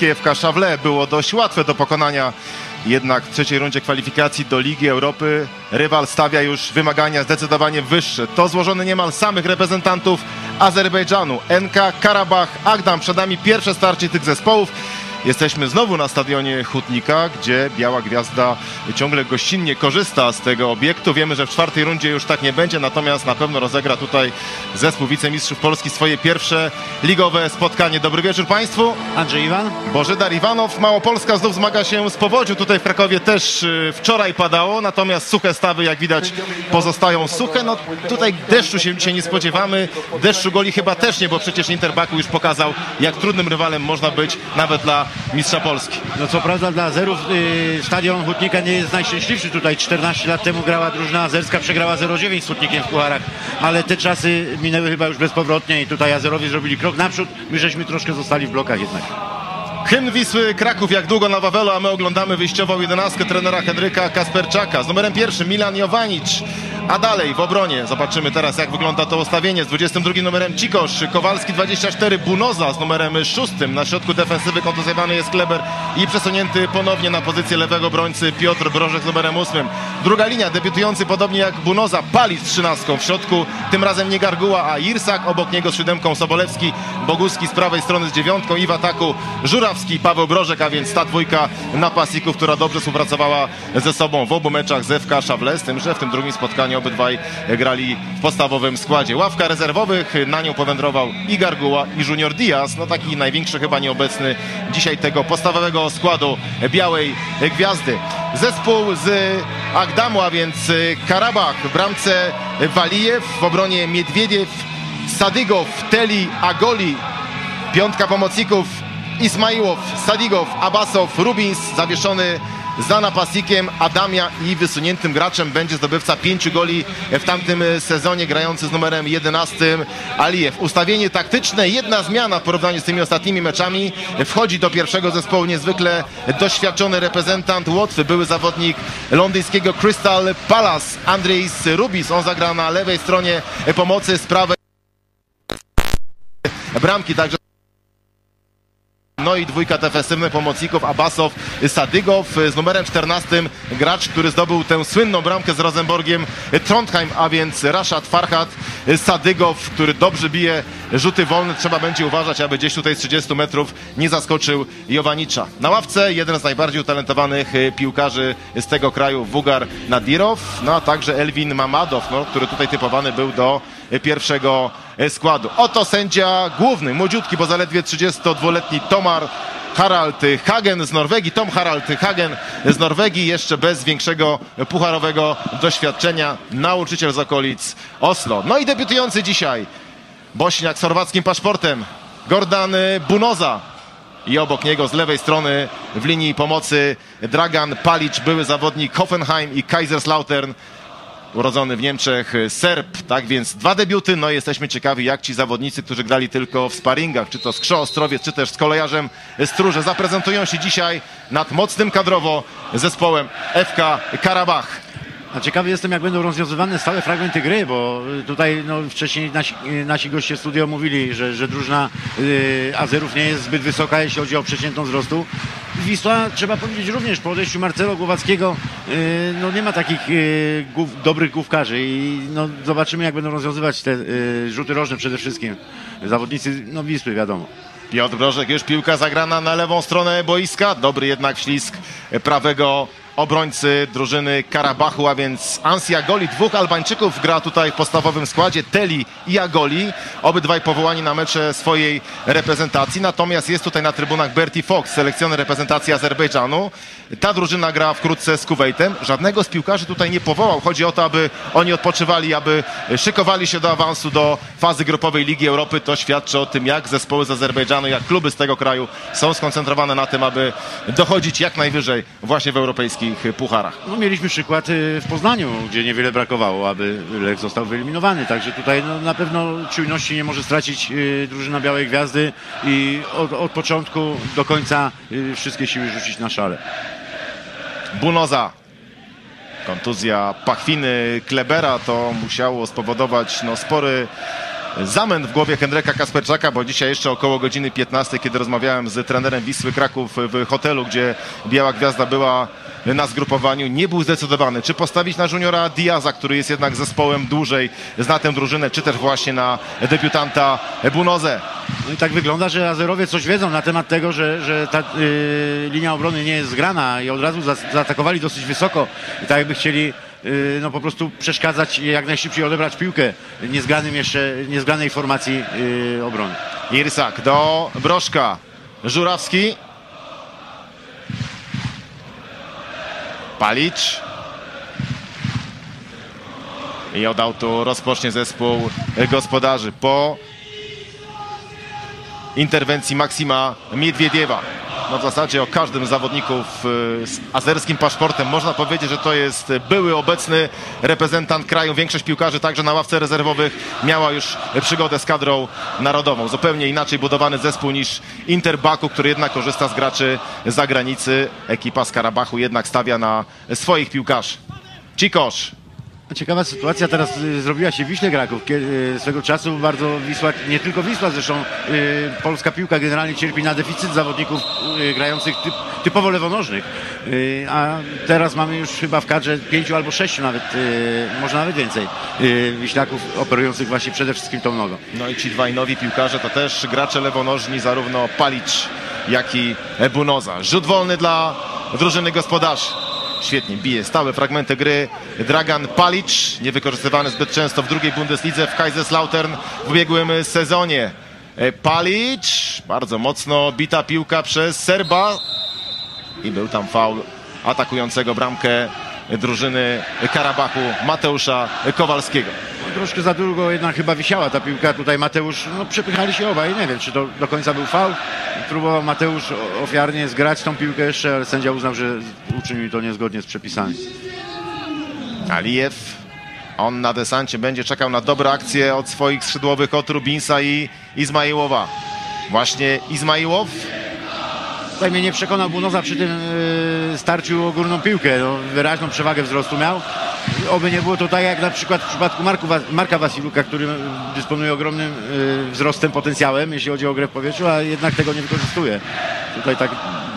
KFK Szawle było dość łatwe do pokonania. Jednak w trzeciej rundzie kwalifikacji do Ligi Europy rywal stawia już wymagania zdecydowanie wyższe. To złożony niemal samych reprezentantów Azerbejdżanu. NK, Karabach, Agdam. Przed nami pierwsze starcie tych zespołów. Jesteśmy znowu na stadionie Hutnika, gdzie Biała Gwiazda ciągle gościnnie korzysta z tego obiektu. Wiemy, że w czwartej rundzie już tak nie będzie, natomiast na pewno rozegra tutaj zespół wicemistrzów Polski swoje pierwsze ligowe spotkanie. Dobry wieczór Państwu. Andrzej Iwan. Bożydar Iwanow. Małopolska znów zmaga się z powodzią. Tutaj w Krakowie też y, wczoraj padało, natomiast suche stawy, jak widać, pozostają suche. No tutaj deszczu się dzisiaj nie spodziewamy. Deszczu goli chyba też nie, bo przecież Interbaku już pokazał, jak trudnym rywalem można być nawet dla mistrza Polski. No co prawda dla Azerów y, stadion Hutnika nie jest najszczęśliwszy. Tutaj 14 lat temu grała drużyna azerska, przegrała 0-9 z Hutnikiem w Pucharach, ale te czasy minęły chyba już bezpowrotnie i tutaj Azerowie zrobili krok naprzód. My żeśmy troszkę zostali w blokach jednak. Hymn Wisły Kraków jak długo na Wawelu, a my oglądamy wyjściową jedenastkę trenera Henryka Kasperczaka. Z numerem pierwszym Milan Jowanic, a dalej w obronie zobaczymy teraz jak wygląda to ustawienie. Z 22 numerem Cikosz, Kowalski 24, Bunoza z numerem 6. Na środku defensywy kontuzjowany jest Kleber i przesunięty ponownie na pozycję lewego obrońcy Piotr Brożek z numerem 8. Druga linia, debiutujący podobnie jak Bunoza, Pali z 13. W środku tym razem nie Garguła, a Irsak, obok niego z siódemką Sobolewski, Boguski z prawej strony z dziewiątką i w ataku Żurawski, Paweł Brożek, a więc ta dwójka napastników, która dobrze współpracowała ze sobą w obu meczach z FK z tym, że w tym drugim spotkaniu obydwaj grali w podstawowym składzie. Ławka rezerwowych, na nią powędrował i Garguła i Junior Diaz, no taki największy chyba nieobecny dzisiaj tego podstawowego składu Białej Gwiazdy. Zespół z Agdamu, a więc Karabach w bramce Walijew, w obronie Miedwiediew, Sadygow, Teli, Agoli, piątka pomocników Ismaiłow, Sadigow, Abasow, Rubins zawieszony za napastnikiem Adamia i wysuniętym graczem będzie zdobywca pięciu goli w tamtym sezonie grający z numerem 11 Alijew. Ustawienie taktyczne, jedna zmiana w porównaniu z tymi ostatnimi meczami. Wchodzi do pierwszego zespołu niezwykle doświadczony reprezentant Łotwy, były zawodnik londyńskiego Crystal Palace, Andrzejs Rubis. On zagra na lewej stronie pomocy z prawej bramki, także no i dwójka defensywnych pomocników Abasow, Sadygow z numerem 14 gracz, który zdobył tę słynną bramkę z Rosenborgiem Trondheim, a więc Rashad Farhat Sadygow, który dobrze bije rzuty wolne. Trzeba będzie uważać, aby gdzieś tutaj z 30 metrów nie zaskoczył Jowanicza. Na ławce jeden z najbardziej utalentowanych piłkarzy z tego kraju, Wugar Nadirow, no a także Elwin Mamadow, no, który tutaj typowany był do pierwszego składu. Oto sędzia główny, młodziutki, bo zaledwie 32-letni Tomar Harald Hagen z Norwegii, Tom Harald Hagen z Norwegii, jeszcze bez większego pucharowego doświadczenia, nauczyciel z okolic Oslo. No i debiutujący dzisiaj Bośniak z chorwackim paszportem, Gordan Bunoza. I obok niego z lewej strony w linii pomocy Dragan Palic, były zawodnik Hoffenheim i Kaiserslautern urodzony w Niemczech Serb, tak więc dwa debiuty, no jesteśmy ciekawi jak ci zawodnicy, którzy grali tylko w sparingach, czy to z Krzo Ostrowiec, czy też z kolejarzem Stróże, zaprezentują się dzisiaj nad mocnym kadrowo zespołem FK Karabach. Ciekawy jestem, jak będą rozwiązywane stałe fragmenty gry, bo tutaj no, wcześniej nasi, nasi goście studio mówili, że, że drużyna y, Azerów nie jest zbyt wysoka, jeśli chodzi o przeciętną wzrostu. Wisła, trzeba powiedzieć również, po odejściu Marcelo Głowackiego y, no, nie ma takich y, głów, dobrych główkarzy i no, zobaczymy, jak będą rozwiązywać te y, rzuty rożne przede wszystkim. Zawodnicy no, Wisły, wiadomo. Piotr Brożek, już piłka zagrana na lewą stronę boiska. Dobry jednak ślisk prawego obrońcy drużyny Karabachu, a więc Ansi Agoli. Dwóch Albańczyków gra tutaj w podstawowym składzie, Teli i Agoli. Obydwaj powołani na mecze swojej reprezentacji. Natomiast jest tutaj na trybunach Bertie Fox, selekcjoner reprezentacji Azerbejdżanu. Ta drużyna gra wkrótce z Kuwejtem. Żadnego z piłkarzy tutaj nie powołał. Chodzi o to, aby oni odpoczywali, aby szykowali się do awansu do fazy grupowej Ligi Europy. To świadczy o tym, jak zespoły z Azerbejdżanu, jak kluby z tego kraju są skoncentrowane na tym, aby dochodzić jak najwyżej właśnie w europejskich pucharach. No, mieliśmy przykład w Poznaniu, gdzie niewiele brakowało, aby Lech został wyeliminowany. Także tutaj no, na pewno czujności nie może stracić y, drużyna Białej Gwiazdy i od, od początku do końca y, wszystkie siły rzucić na szale. Bunoza. Kontuzja pachwiny Klebera to musiało spowodować no, spory zamęt w głowie Henryka Kasperczaka, bo dzisiaj jeszcze około godziny 15, kiedy rozmawiałem z trenerem Wisły Kraków w hotelu, gdzie Biała Gwiazda była na zgrupowaniu, nie był zdecydowany, czy postawić na juniora Diaza, który jest jednak zespołem dłużej, zna tę drużynę, czy też właśnie na debiutanta Bunozę. No i tak wygląda, że Azerowie coś wiedzą na temat tego, że, że ta y, linia obrony nie jest zgrana i od razu za, zaatakowali dosyć wysoko i tak jakby chcieli y, no po prostu przeszkadzać i jak najszybciej odebrać piłkę niezgranym jeszcze, niezgranej formacji y, obrony. Irsak do Broszka. Żurawski. Palicz. I od autu rozpocznie zespół gospodarzy po interwencji Maksima Miedwiediewa. No w zasadzie o każdym z zawodników y, z azerskim paszportem można powiedzieć, że to jest były obecny reprezentant kraju. Większość piłkarzy także na ławce rezerwowych miała już przygodę z kadrą narodową. Zupełnie inaczej budowany zespół niż Inter Baku, który jednak korzysta z graczy z zagranicy. Ekipa z Karabachu jednak stawia na swoich piłkarzy. Cikosz Ciekawa sytuacja teraz y, zrobiła się Wiśle Kraków. Kiedy, swego czasu bardzo Wisła, nie tylko Wisła zresztą, y, polska piłka generalnie cierpi na deficyt zawodników y, grających typ, typowo lewonożnych. A teraz mamy już chyba w kadrze pięciu albo sześciu nawet, może nawet więcej, Wiślaków operujących właśnie przede wszystkim tą nogą. No i ci dwaj nowi piłkarze to też gracze lewonożni, zarówno Palicz, jak i Bunoza. Rzut wolny dla drużyny gospodarzy. Świetnie bije stałe fragmenty gry. Dragan Palicz, niewykorzystywany zbyt często w drugiej Bundeslidze w Kaiserslautern w ubiegłym sezonie. E, Palicz, bardzo mocno bita piłka przez Serba i był tam faul atakującego bramkę drużyny Karabachu Mateusza Kowalskiego. Troszkę za długo jednak chyba wisiała ta piłka. Tutaj Mateusz, no przepychali się obaj. Nie wiem, czy to do końca był faul. Próbował Mateusz ofiarnie zgrać tą piłkę jeszcze, ale sędzia uznał, że uczynił to niezgodnie z przepisami. Alijew, on na desancie będzie czekał na dobre akcje od swoich skrzydłowych, od Rubinsa i Izmaiłowa. Właśnie Izmaiłow Tutaj mnie nie przekonał Bunoza przy tym starciu o górną piłkę. No, wyraźną przewagę wzrostu miał. Oby nie było to tak jak na przykład w przypadku Marku, Marka Wasiluka, który dysponuje ogromnym yy, wzrostem, potencjałem, jeśli chodzi o grę w powietrzu, a jednak tego nie wykorzystuje. Tutaj tak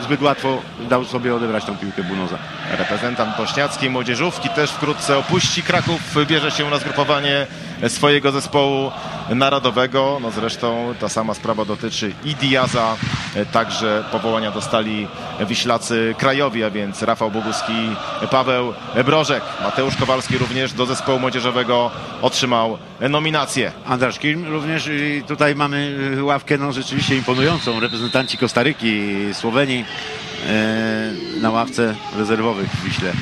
zbyt łatwo dał sobie odebrać tą piłkę Bunoza. Reprezentant bośniackiej młodzieżówki też wkrótce opuści Kraków, bierze się na zgrupowanie swojego zespołu narodowego. No zresztą ta sama sprawa dotyczy i Diaza, także powołania dostali Wiślacy Krajowi, a więc Rafał Boguski, Paweł Brożek. Mateusz Kowalski również do zespołu młodzieżowego otrzymał nominację. Andrasz Kilm również i tutaj mamy ławkę no, rzeczywiście imponującą. Reprezentanci Kostaryki, Słowenii e, na ławce rezerwowych w Wiśle.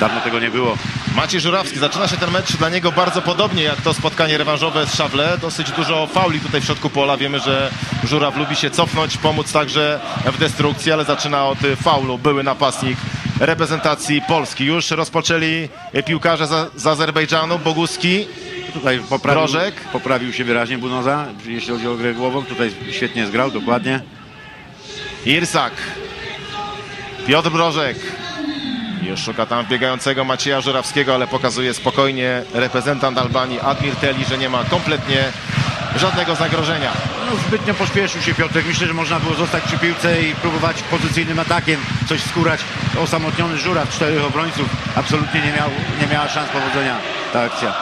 Dawno tego nie było. Maciej Żurawski, zaczyna się ten mecz dla niego bardzo podobnie jak to spotkanie rewanżowe z Szawle. Dosyć dużo fauli tutaj w środku pola. Wiemy, że Żuraw lubi się cofnąć, pomóc także w destrukcji, ale zaczyna od faulu. Były napastnik reprezentacji Polski. Już rozpoczęli piłkarze z, z Azerbejdżanu, Boguski. Tutaj poprawił, Brożek. poprawił się wyraźnie Bunoza, jeśli chodzi o grę głową. Tutaj świetnie zgrał, dokładnie. Irsak. Piotr Brożek. Już szuka tam biegającego Macieja Żurawskiego, ale pokazuje spokojnie reprezentant Albanii Admir Teli, że nie ma kompletnie żadnego zagrożenia. No, zbytnio pośpieszył się Piotrek. Myślę, że można było zostać przy piłce i próbować pozycyjnym atakiem coś skórać. Osamotniony Żuraw, czterech obrońców. Absolutnie nie, miał, nie miała szans powodzenia ta akcja.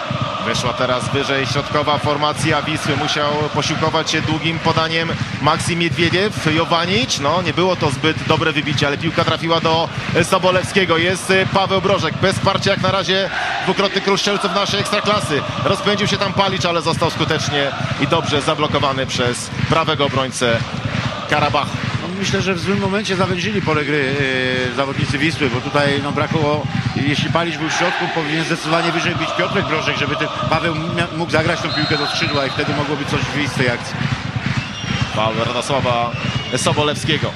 Wyszła teraz wyżej środkowa formacja Wisły. Musiał posiłkować się długim podaniem Maksim Miedwiediew. Jowanić, no nie było to zbyt dobre wybicie, ale piłka trafiła do Sobolewskiego. Jest Paweł Brożek, bez wsparcia jak na razie dwukrotny król strzelców naszej ekstraklasy. Rozpędził się tam Palicz, ale został skutecznie i dobrze zablokowany przez prawego obrońcę Karabachu. Myślę, że w złym momencie zawęzili pole gry yy, zawodnicy Wisły, bo tutaj no, brakowało, jeśli Palisz był w środku, powinien zdecydowanie wyżej być Piotrek Brożek, żeby ten Paweł mógł zagrać tą piłkę do skrzydła i wtedy mogło być coś wyjść z tej akcji. Faul Radosława Sobolewskiego.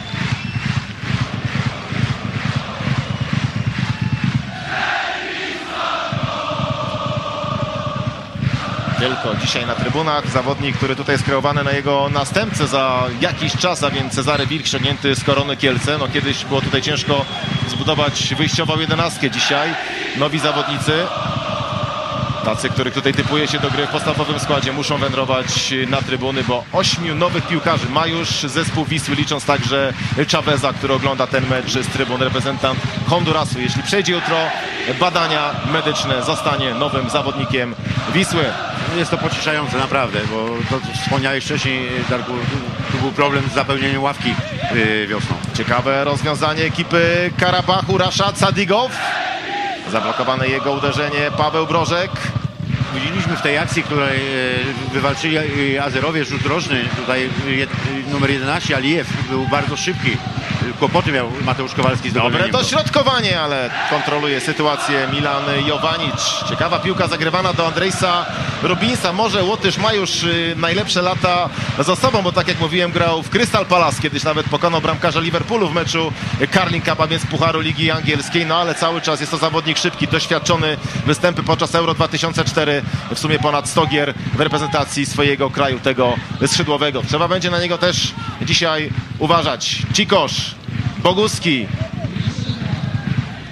Tylko dzisiaj na trybunach zawodnik, który tutaj jest kreowany na jego następcę za jakiś czas, a więc Cezary Wilk ściągnięty z Korony Kielce. No kiedyś było tutaj ciężko zbudować wyjściową jedenastkę. Dzisiaj nowi zawodnicy Tacy, których tutaj typuje się do gry w podstawowym składzie, muszą wędrować na trybuny, bo ośmiu nowych piłkarzy ma już zespół Wisły, licząc także Chaveza, który ogląda ten mecz z trybun, reprezentant Hondurasu. Jeśli przejdzie jutro badania medyczne, zostanie nowym zawodnikiem Wisły. Jest to pocieszające naprawdę, bo to wspomniałeś wcześniej, Darku, tu, tu był problem z zapełnieniem ławki yy, wiosną. Ciekawe rozwiązanie ekipy Karabachu, Rashad Sadigow. Zablokowane jego uderzenie Paweł Brożek. Widzieliśmy w tej akcji, której e, wywalczyli e, Azerowie rzut rożny, tutaj numer 11 Alijew był bardzo szybki. Kłopoty miał Mateusz Kowalski z Dobre dośrodkowanie, ale kontroluje sytuację Milan Jowanic. Ciekawa piłka zagrywana do Andrejsa Rubinsa. Może Łotysz ma już y, najlepsze lata za sobą, bo tak jak mówiłem grał w Crystal Palace. Kiedyś nawet pokonał bramkarza Liverpoolu w meczu Carling Cup, więc Pucharu Ligi Angielskiej. No ale cały czas jest to zawodnik szybki, doświadczony. Występy podczas Euro 2004. W sumie ponad 100 gier w reprezentacji swojego kraju, tego skrzydłowego. Trzeba będzie na niego też dzisiaj uważać. Cikosz, Boguski,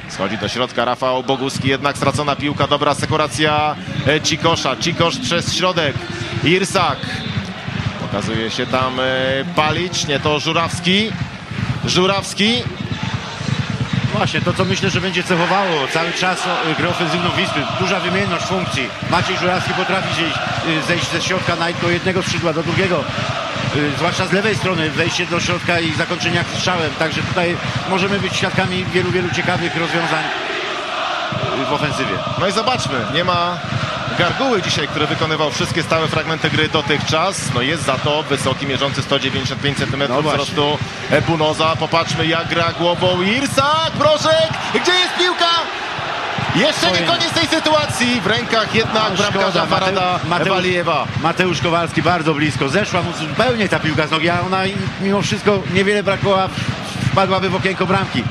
Schodzi do środka Rafał Boguski, jednak stracona piłka, dobra asekuracja e, Cikosza. Cikosz przez środek, Irsak. Pokazuje się tam e, Palić, nie to Żurawski. Żurawski, Właśnie, to co myślę, że będzie cechowało cały czas o, grę ofensywną Wisły. Duża wymienność funkcji. Maciej Żurawski potrafi zejść, ze środka na, jednego skrzydła, do drugiego. Y, Zwłaszcza z lewej strony wejście do środka i zakończenie strzałem. Także tutaj możemy być świadkami wielu, wielu ciekawych rozwiązań w ofensywie. no i zobaczmy, nie ma Garguły dzisiaj, który wykonywał wszystkie stałe fragmenty gry dotychczas. No jest za to wysoki, mierzący 195 cm No wzrostu Bunoza. Popatrzmy jak gra głową Irsak, Brożek, gdzie jest piłka? Jeszcze nie koniec tej sytuacji. W rękach jednak No, bramkarza Farada Mateusz- Walijewa. Mateusz Kowalski bardzo blisko. Zeszła mu zupełnie ta piłka z nogi, a ona mimo wszystko niewiele brakowało, wpadłaby w okienko bramki.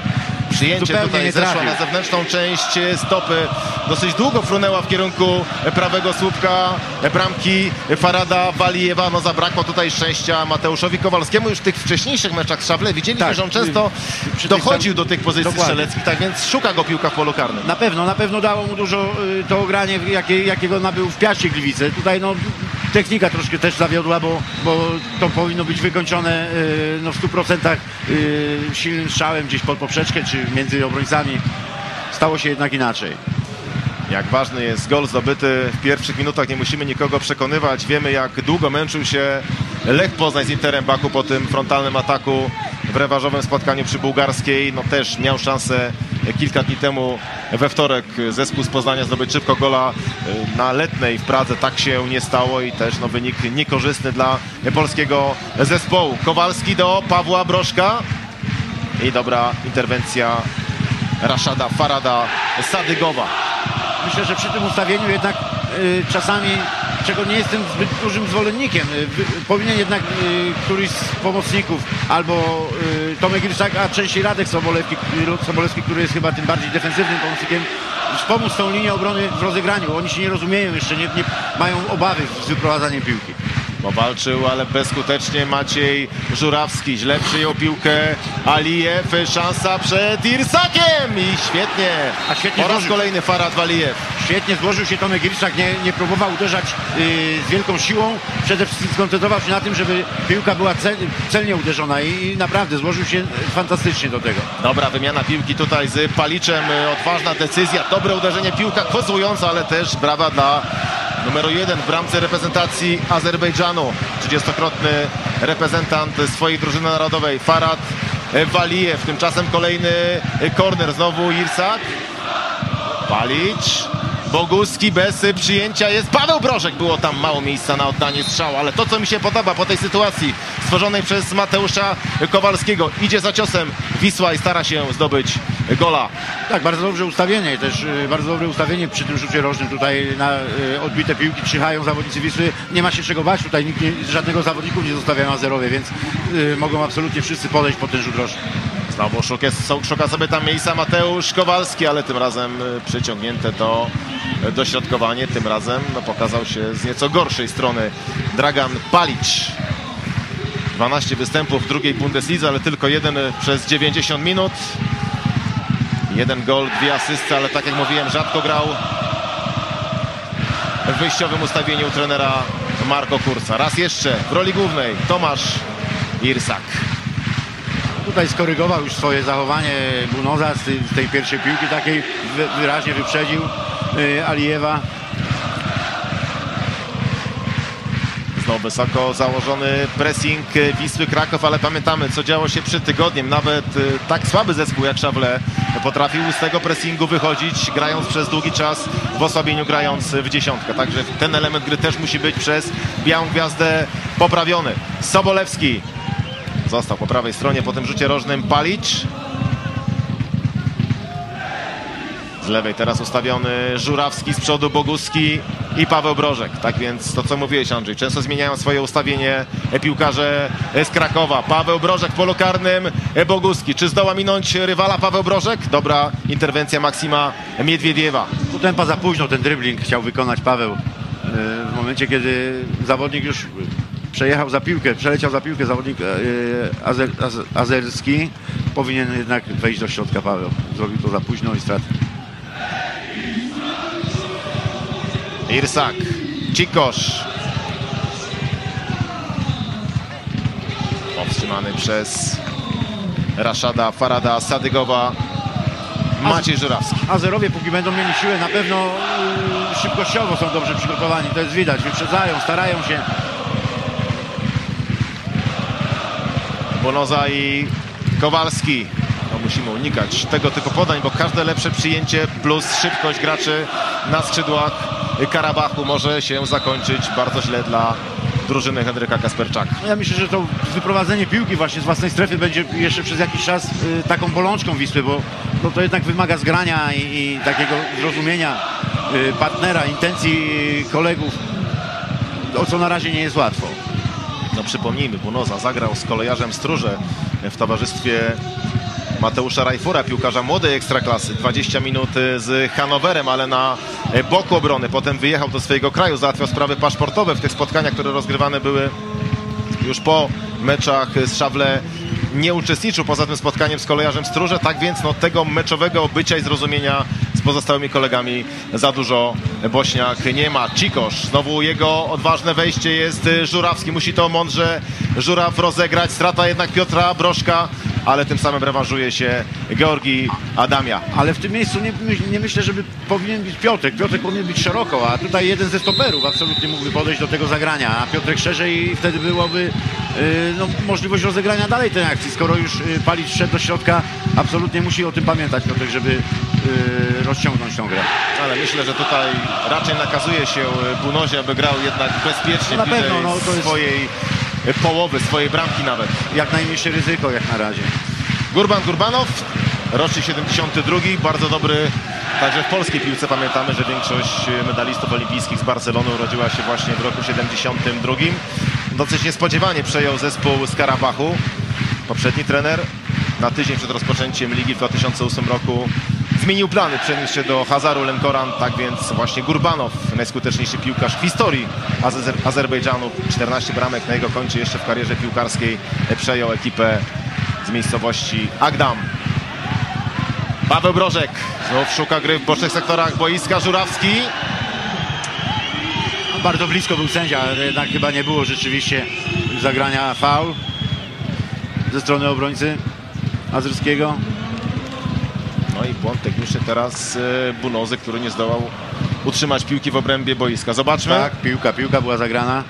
Przyjęcie Zupełnie tutaj nie zeszła trafił. na zewnętrzną część e, stopy. Dosyć długo frunęła w kierunku prawego słupka e, bramki Farada Walijewa. No zabrakło tutaj szczęścia Mateuszowi Kowalskiemu. Już w tych wcześniejszych meczach z Szable widzieliśmy, Tak, że on często dochodził do tych pozycji Dokładnie. strzeleckich, tak więc szuka go piłka w polu karnym. Na pewno, na pewno dało mu dużo y, to ogranie, jakie, jakiego nabył w Piaście Gliwice. Tutaj no, technika troszkę też zawiodła, bo, bo to powinno być wykończone y, no, w 100% y, silnym strzałem gdzieś pod poprzeczkę czy między obrońcami. Stało się jednak inaczej. Jak ważny jest gol zdobyty w pierwszych minutach, nie musimy nikogo przekonywać. Wiemy, jak długo męczył się Lech Poznań z Interem Baku po tym frontalnym ataku w rewanżowym spotkaniu przy Bułgarskiej. No też miał szansę kilka dni temu we wtorek zespół z Poznania zdobyć szybko gola y, na Letnej w Pradze. Tak się nie stało i też no, wynik niekorzystny dla polskiego zespołu. Kowalski do Pawła Broszka i dobra interwencja Raszada Farada Sadygowa. Myślę, że przy tym ustawieniu jednak y, czasami, czego nie jestem zbyt dużym zwolennikiem, y, powinien jednak y, któryś z pomocników albo y, Tomek Irczak, a częściej Radek Sobolewski, Sobolewski, który jest chyba tym bardziej defensywnym pomocnikiem, wspomóc tą linię obrony w rozegraniu. Oni się nie rozumieją jeszcze, nie, nie mają obawy z wyprowadzaniem piłki. Powalczył, ale bezskutecznie Maciej Żurawski. Źle przyjął piłkę Alijew. Szansa przed Irsakiem i świetnie. A świetnie Po raz kolejny Farad Walijew. Świetnie złożył się Tomek Irczak, nie, nie próbował uderzać y, z wielką siłą. Przede wszystkim skoncentrował się na tym, żeby piłka była cel, celnie uderzona i, naprawdę złożył się fantastycznie do tego. Dobra wymiana piłki tutaj z Paliczem. Odważna decyzja, dobre uderzenie, piłka kozłująca, ale też brawa dla numeru jeden w bramce reprezentacji Azerbejdżanu. 30-krotny reprezentant swojej drużyny narodowej Farad Walijew. Tymczasem kolejny korner. Znowu Irsak. Palić. Boguski bez przyjęcia jest Paweł Brożek. Było tam mało miejsca na oddanie strzału, ale to co mi się podoba po tej sytuacji stworzonej przez Mateusza Kowalskiego. Idzie za ciosem Wisła i stara się zdobyć gola. Tak, bardzo dobrze ustawienie, też y, bardzo dobre ustawienie przy tym rzucie rożnym. Tutaj na y, odbite piłki czyhają zawodnicy Wisły. Nie ma się czego bać, tutaj nikt nie, żadnego zawodników nie zostawiają na zerowie, więc y, mogą absolutnie wszyscy podejść pod ten rzut rożny. Znowu szuka, szuka sobie tam miejsca Mateusz Kowalski, ale tym razem y, przyciągnięte to y, dośrodkowanie. Tym razem no, pokazał się z nieco gorszej strony Dragan Palić. 12 występów w drugiej Bundeslidze, ale tylko jeden y, przez 90 minut. Jeden gol, dwie asysty, ale tak jak mówiłem, rzadko grał w wyjściowym ustawieniu trenera Marco Kurca. Raz jeszcze w roli głównej Tomasz Irsak. Tutaj skorygował już swoje zachowanie Bunoza z tej, pierwszej piłki takiej wy, wyraźnie wyprzedził y, Alijewa. Znowu wysoko założony pressing Wisły Kraków, ale pamiętamy co działo się przed tygodniem. Nawet y, tak słaby zespół jak Szawle potrafił z tego pressingu wychodzić, grając przez długi czas w osłabieniu, grając w dziesiątkę. Także ten element gry też musi być przez Białą Gwiazdę poprawiony. Sobolewski został po prawej stronie po tym rzucie rożnym Palicz. Z lewej teraz ustawiony Żurawski, z przodu Boguski i Paweł Brożek. Tak więc to co mówiłeś Andrzej, często zmieniają swoje ustawienie piłkarze z Krakowa. Paweł Brożek w polu karnym, Boguski. Czy zdoła minąć rywala Paweł Brożek? Dobra interwencja Maksima Miedwiediewa. Tempa za późno ten dribbling chciał wykonać Paweł. y, W momencie, kiedy zawodnik już przejechał za piłkę, przeleciał za piłkę zawodnik y, Azer, Az- azerski, powinien jednak wejść do środka Paweł. Zrobił to za późno i straty. Irsak, Cikosz. Powstrzymany przez Raszada, Farada, Sadygowa, Maciej Żurawski. Azerowie, póki będą mieli siłę, na pewno y, szybkościowo są dobrze przygotowani. To jest widać. Wyprzedzają, starają się. Bonoza i Kowalski. No, musimy unikać tego typu podań, bo każde lepsze przyjęcie plus szybkość graczy na skrzydłach Karabachu może się zakończyć bardzo źle dla drużyny Henryka Kasperczaka. No ja myślę, że to wyprowadzenie piłki właśnie z własnej strefy będzie jeszcze przez jakiś czas y, taką bolączką Wisły, bo no, to jednak wymaga zgrania i, i takiego zrozumienia y, partnera, intencji y, kolegów, o co na razie nie jest łatwo. No przypomnijmy, Bunoza zagrał z kolejarzem Stróże w towarzystwie Mateusza Rajfura, piłkarza młodej ekstraklasy. 20 minut z Hanowerem, ale na boku obrony. Potem wyjechał do swojego kraju, załatwiał sprawy paszportowe w tych spotkaniach, które rozgrywane były już po meczach z Szawle nie uczestniczył poza tym spotkaniem z kolejarzem Stróże, tak więc no, tego meczowego bycia i zrozumienia pozostałymi kolegami za dużo Bośniak nie ma. Cikosz, znowu jego odważne wejście jest Żurawski, musi to mądrze Żuraw rozegrać, strata jednak Piotra Broszka, ale tym samym rewanżuje się Georgi Adamia. Ale w tym miejscu nie, nie myślę, żeby powinien być Piotrek. Piotrek powinien być szeroko, a tutaj jeden ze stoperów absolutnie mógłby podejść do tego zagrania, a Piotrek szerzej i wtedy byłoby y, no, możliwość rozegrania dalej tej akcji. Skoro już y, Palić wszedł do środka, absolutnie musi o tym pamiętać Piotrek, żeby rozciągnąć tą grę. Ale myślę, że tutaj raczej nakazuje się Bunozie, aby grał jednak bezpiecznie Na bliżej pewno, no, to jest- swojej połowy, swojej bramki nawet. Jak najmniejsze ryzyko jak na razie. Gurban Gurbanow, rocznik 72, bardzo dobry także w polskiej piłce. Pamiętamy, że większość medalistów olimpijskich z Barcelony urodziła się właśnie w roku 72. Dosyć niespodziewanie przejął zespół z Karabachu. Poprzedni trener na tydzień przed rozpoczęciem ligi w 2008 roku zmienił plany, przeniósł się do Hazaru Lenkoran, tak więc właśnie Gurbanow, najskuteczniejszy piłkarz w historii Azer Azerbejdżanu, 14 bramek na jego koncie jeszcze w karierze piłkarskiej, przejął ekipę z miejscowości Agdam. Paweł Brożek znów szuka gry w bocznych sektorach boiska. Żurawski. Bardzo blisko był sędzia, ale jednak chyba nie było rzeczywiście zagrania faul ze strony obrońcy azerskiego. No i błąd techniczny teraz e, Bunozy, który nie zdołał utrzymać piłki w obrębie boiska. Zobaczmy. Tak, piłka, piłka była zagrana.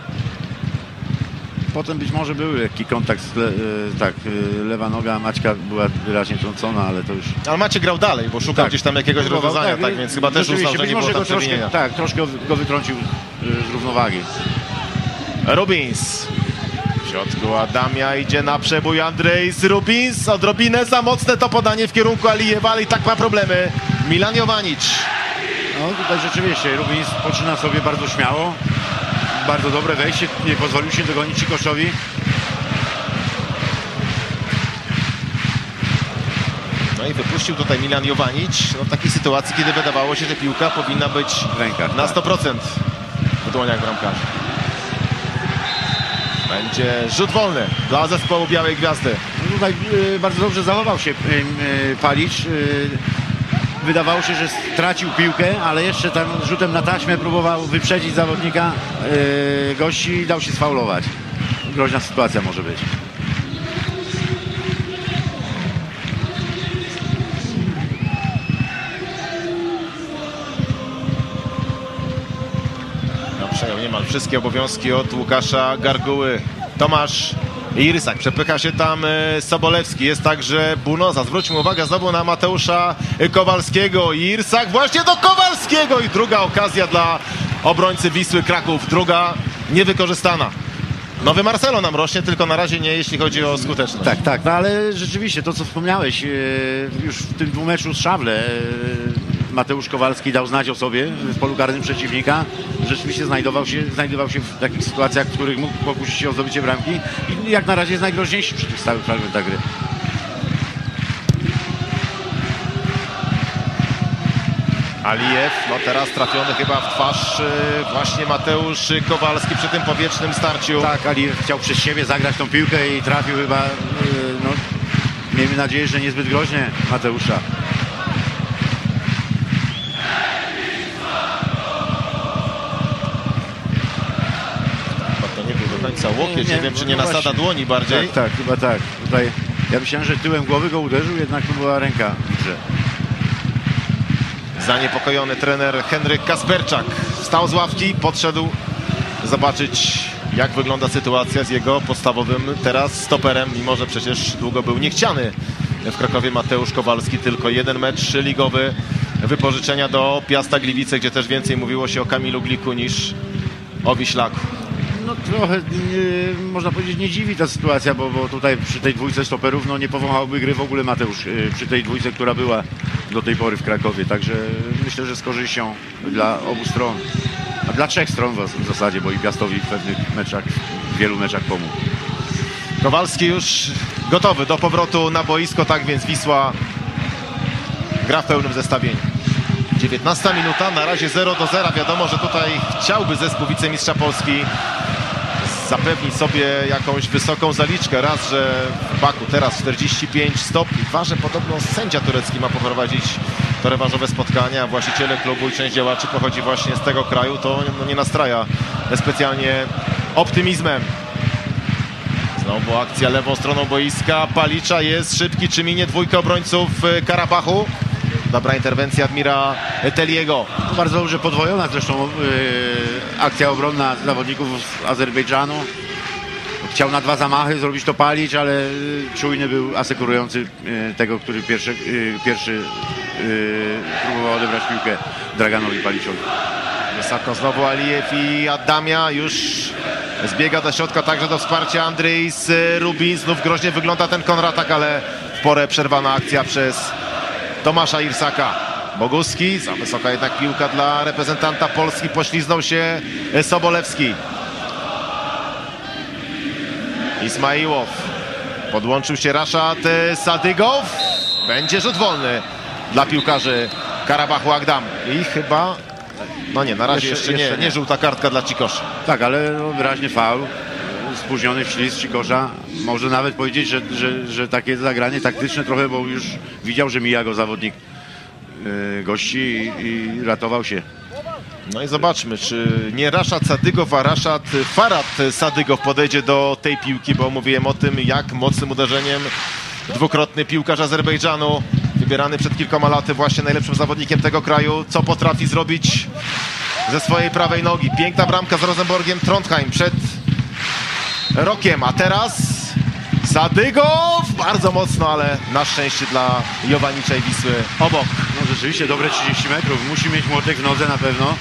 Potem być może był lekki kontakt, le, e, tak, e, lewa noga Maćka była wyraźnie trącona, ale to już... Ale Macie grał dalej, bo szukał Tak. gdzieś tam jakiegoś Próbował, rozwiązania, tak, więc chyba też uznał, że nie było tam troszkę. Tak, troszkę go wytrącił z równowagi. Rubins. W środku Adamia idzie na przebój Andrzej Rubins. Odrobinę za mocne to podanie w kierunku Alijewa, ale i tak ma problemy. Milan Jovanic. No tutaj rzeczywiście Rubins poczyna sobie bardzo śmiało. Bardzo dobre wejście, nie pozwolił się dogonić Cikoszowi. No i wypuścił tutaj Milan Jovanic no, w takiej sytuacji, kiedy wydawało się, że piłka powinna być W rękach, na tak. 100% w dłoniach bramkarzy. Będzie rzut wolny dla zespołu Białej Gwiazdy. No tutaj y, bardzo dobrze zachował się y, y, Palicz. Wydawało się, że stracił piłkę, ale jeszcze tam rzutem na taśmę próbował wyprzedzić zawodnika gości i dał się sfaulować. Groźna sytuacja może być. Wszystkie obowiązki od Łukasza Garguły. Tomasz Irsak, przepycha się tam e, Sobolewski, jest także Bunoza. Zwróćmy uwagę znowu na Mateusza Kowalskiego. Irsak właśnie do Kowalskiego i druga okazja dla obrońcy Wisły Kraków. Druga niewykorzystana. Nowy Marcelo nam rośnie, tylko na razie nie, jeśli chodzi o skuteczność. Tak, tak, no ale rzeczywiście to, co wspomniałeś, yy, już w tym dwumeczu z Szawle yy, Mateusz Kowalski dał znać o sobie w polu karnym przeciwnika. Rzeczywiście znajdował się, znajdował się w takich sytuacjach, w których mógł pokusić się o zdobycie bramki i jak na razie jest najgroźniejszy przy tych stałych fragmentach gry. Alijew, no teraz trafiony chyba w twarz e, właśnie Mateusz Kowalski przy tym powietrznym starciu. Tak, Ali chciał przez siebie zagrać tą piłkę i trafił chyba, yy, no, miejmy nadzieję, że niezbyt groźnie Mateusza. Nie łokieć, nie, wiem czy nie no nasada właśnie. dłoni bardziej. Tak, tak, chyba tak. Tutaj ja myślałem, że tyłem głowy go uderzył, jednak to była ręka w grze. Zaniepokojony trener Henryk Kasperczak stał z ławki, podszedł zobaczyć jak wygląda sytuacja z jego podstawowym teraz stoperem, mimo że przecież długo był niechciany w Krakowie Mateusz Kowalski, tylko jeden mecz ligowy wypożyczenia do Piasta Gliwice, gdzie też więcej mówiło się o Kamilu Gliku niż o Wiślaku. No trochę można powiedzieć nie dziwi ta sytuacja, bo, bo tutaj przy tej dwójce stoperów no, nie powąchałby gry w ogóle Mateusz y, przy tej dwójce, która była do tej pory w Krakowie. Także myślę, że z korzyścią dla obu stron, a dla trzech stron w zasadzie, bo i Piastowi w pewnych meczach, w wielu meczach pomógł. Kowalski już gotowy do powrotu na boisko, tak więc Wisła gra w pełnym zestawieniu. 19 minuta, na razie 0 do 0. Wiadomo, że tutaj chciałby zespół wicemistrza Polski zapewnić sobie jakąś wysoką zaliczkę. Raz, że w Baku teraz 45 stopni. Dwa, że podobno sędzia turecki ma poprowadzić to rewanżowe spotkania. Właściciele klubu i część działaczy pochodzi właśnie z tego kraju. To no, nie nastraja specjalnie optymizmem. Znowu akcja lewą stroną boiska. Palicza jest szybki, czy minie dwójkę obrońców e, Karabachu. Dobra interwencja Admira Teliego. Bardzo dobrze podwojona zresztą y, akcja obronna zawodników z Azerbejdżanu. Chciał na dwa zamachy zrobić to palić, ale y, czujny był asekurujący y, tego, który pierwszy, y, pierwszy y, próbował odebrać piłkę Draganowi Paliczowi. Wysoko znowu Alijew i Adamia już zbiega do środka, także do wsparcia Andrzej z e, Rubin. Znów groźnie wygląda ten kontratak, ale w porę przerwana akcja przez Tomasza Irsaka. Boguski, za wysoka jednak piłka dla reprezentanta Polski, pośliznął się Sobolewski. Ismaiłow, podłączył się Raszad e, Sadygow. Będzie rzut wolny dla piłkarzy Karabachu Agdam. I chyba, no nie, na razie jeszcze, Jeszcze- nie, jeszcze nie nie. żółta kartka dla Cikosza. Tak, ale no, wyraźny faul, spóźniony wślizg Cikosza. Może nawet powiedzieć, że, że, że takie zagranie taktyczne trochę, bo już widział, że mija go zawodnik y, gości i, i ratował się. No i zobaczmy, czy nie Raszad Sadygow, a Raszad Farad Sadygow podejdzie do tej piłki, bo mówiłem o tym, jak mocnym uderzeniem dwukrotny piłkarz Azerbejdżanu, wybierany przed kilkoma laty właśnie najlepszym zawodnikiem tego kraju, co potrafi zrobić ze swojej prawej nogi. Piękna bramka z Rosenborgiem Trondheim przed rokiem, a teraz Sadygow bardzo mocno, ale na szczęście dla Jowaniczej Wisły obok. No rzeczywiście dobre 30 metrów. Musi mieć młotek w nodze na pewno,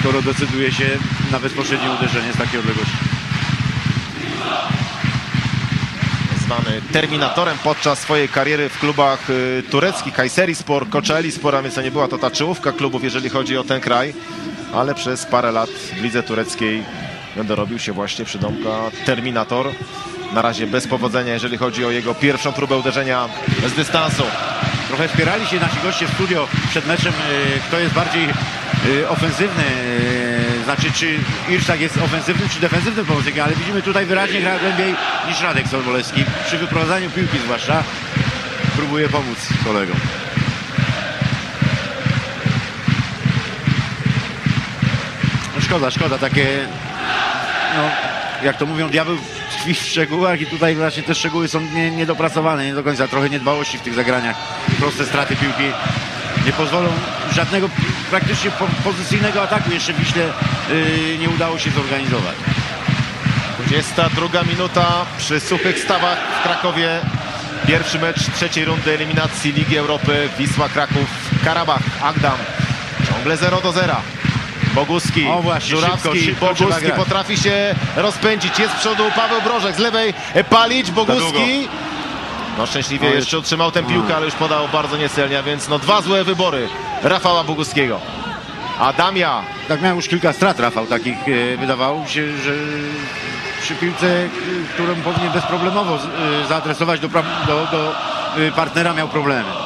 skoro decyduje się na bezpośrednie uderzenie z takiej odległości. zwany Terminatorem podczas swojej kariery w klubach y, tureckich, Kayserispor, Kocaelispor, a więc to nie była to ta czołówka klubów, jeżeli chodzi o ten kraj, ale przez parę lat w lidze tureckiej dorobił się właśnie przydomka Terminator. Na razie bez powodzenia, jeżeli chodzi o jego pierwszą próbę uderzenia z dystansu. Trochę spierali się nasi goście w studio przed meczem, y, kto jest bardziej y, ofensywny, y, znaczy czy Irszak jest ofensywnym czy defensywnym pomocnikiem, ale widzimy tutaj wyraźnie gra głębiej niż Radek Sobolewski, przy wyprowadzaniu piłki zwłaszcza, próbuje pomóc kolegom. No szkoda, szkoda, takie no, jak to mówią, diabeł tkwi w szczegółach i tutaj właśnie te szczegóły są nie, niedopracowane, nie do końca, trochę niedbałości w tych zagraniach, proste straty piłki nie pozwolą żadnego praktycznie po, pozycyjnego ataku jeszcze Wiśle yy, nie udało się zorganizować. 22 minuta przy suchych stawach w Krakowie. Pierwszy mecz trzeciej rundy eliminacji Ligi Europy. Wisła Kraków, Karabach, Agdam. Ciągle 0 do 0. Boguski, O właśnie, Żurawski, szybko, szybko Boguski potrafi się rozpędzić. Jest z przodu Paweł Brożek, z lewej e, Palić, Boguski. No szczęśliwie No, jeszcze utrzymał tę piłkę, ale już podał bardzo niecelnie, więc no dwa złe wybory Rafała Boguskiego. Adamia, Tak miał już kilka strat Rafał takich, e, wydawało mi się, że przy piłce, e, którą powinien bezproblemowo zaadresować do, do, do partnera miał problemy.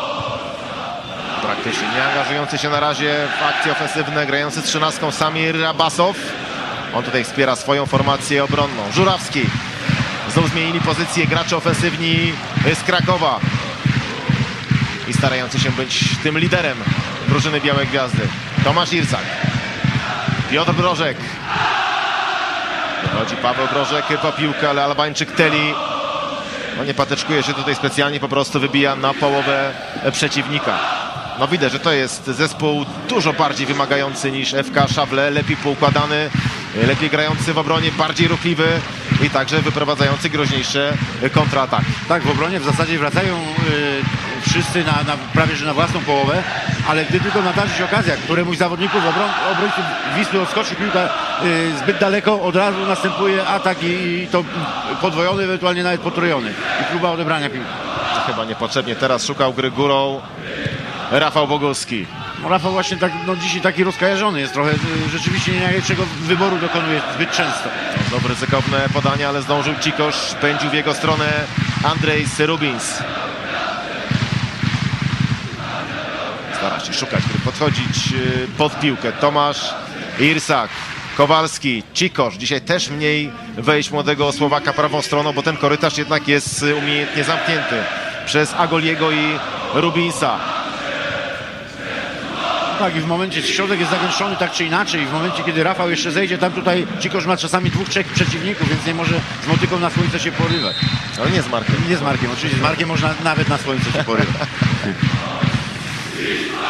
Nie angażujący się na razie w akcje ofensywne, grający z trzynastką Samir Abasow. On tutaj wspiera swoją formację obronną. Żurawski. Znów zmienili pozycję gracze ofensywni z Krakowa. I starający się być tym liderem drużyny Białej Gwiazdy. Tomasz Irsak. Piotr Brożek. Wychodzi Paweł Brożek po piłkę, ale Albańczyk Teli no nie pateczkuje się tutaj specjalnie, po prostu wybija na połowę przeciwnika. No widać, że to jest zespół dużo bardziej wymagający niż FK Szable, lepiej poukładany, lepiej grający w obronie, bardziej ruchliwy i także wyprowadzający groźniejsze kontrataki. Tak, w obronie w zasadzie wracają e, wszyscy na, na, prawie że na własną połowę, ale gdy tylko nadarzy się okazja, któremuś z zawodników obron, obrońców Wisły odskoczy piłka e, zbyt daleko, od razu następuje atak i, i to podwojony, ewentualnie nawet potrojony i próba odebrania piłki. Chyba niepotrzebnie teraz szukał gry górą Rafał Boguski. No, Rafał właśnie tak, no, dzisiaj taki rozkojarzony jest trochę, y, rzeczywiście nie najlepszego wyboru dokonuje zbyt często. Znowu ryzykowne podanie, ale zdążył Cikosz, pędził w jego stronę Andrzej Rubins. Stara się szukać, gry podchodzić y, pod piłkę. Tomasz Irsak, Kowalski, Cikosz. Dzisiaj też mniej wejść młodego Słowaka prawą stroną, bo ten korytarz jednak jest y, umiejętnie zamknięty przez Agoliego i Rubinsa. Tak i w momencie środek jest zagęszczony tak czy inaczej i w momencie kiedy Rafał jeszcze zejdzie, tam tutaj Cikosz ma czasami dwóch, trzech przeciwników, więc nie może z motyką na słońce się porywać. Ale nie z Markiem. Nie z Markiem, oczywiście z Markiem można nawet na słońce się porywać.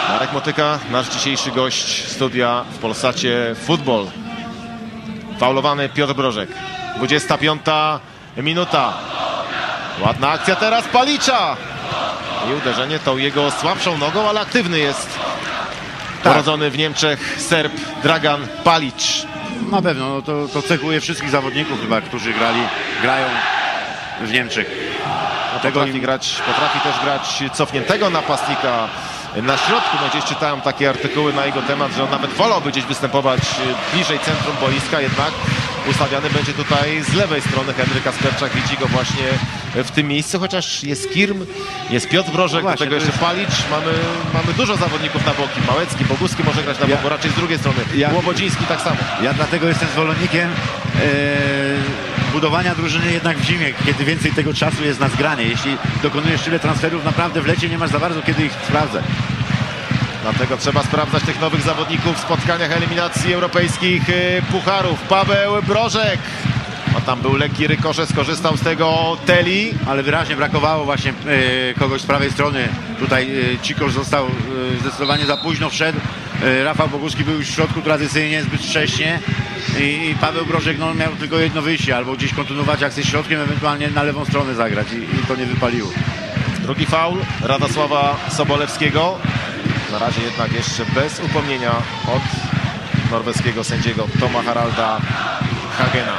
Marek Motyka, nasz dzisiejszy gość studia w Polsacie Futbol. Faulowany Piotr Brożek. 25 minuta. Ładna akcja teraz Palicza. I uderzenie tą jego słabszą nogą, ale aktywny jest. Tak. Urodzony w Niemczech Serb Dragan Palicz. Na pewno, no to, to cechuje wszystkich zawodników chyba, którzy grali, grają w Niemczech. Tego Potrafi im, grać, potrafi też grać cofniętego napastnika na środku. No gdzieś czytałem takie artykuły na jego temat, że on nawet wolałby gdzieś występować bliżej centrum boiska, jednak ustawiany będzie tutaj z lewej strony Henryk Kasperczak. Widzi go właśnie w tym miejscu, chociaż jest Kirm, jest Piotr Brożek, No właśnie, do tego jeszcze Palicz. Mamy, mamy dużo zawodników na boki. Małecki, Boguski może grać na Ja- boku, raczej z drugiej strony. Ja- Łobodziński tak samo. ja dlatego jestem zwolennikiem e, budowania drużyny jednak w zimie, kiedy więcej tego czasu jest na zgranie. Jeśli dokonujesz tyle transferów, naprawdę w lecie nie masz za bardzo kiedy ich sprawdzać. Dlatego trzeba sprawdzać tych nowych zawodników w spotkaniach eliminacji europejskich y, pucharów. Paweł Brożek. A tam był lekki rykosze, skorzystał z tego Teli. ale wyraźnie brakowało właśnie e, kogoś z prawej strony. Tutaj Cikosz został e, zdecydowanie za późno wszedł. Rafał Boguski był już w środku tradycyjnie, zbyt wcześnie. I, I Paweł Brożek no, miał tylko jedno wyjście, albo gdzieś kontynuować akcję środkiem, ewentualnie na lewą stronę zagrać i, i to nie wypaliło. Drugi faul Radosława Sobolewskiego. Na razie jednak jeszcze bez upomnienia od norweskiego sędziego Toma Haralda Hagena.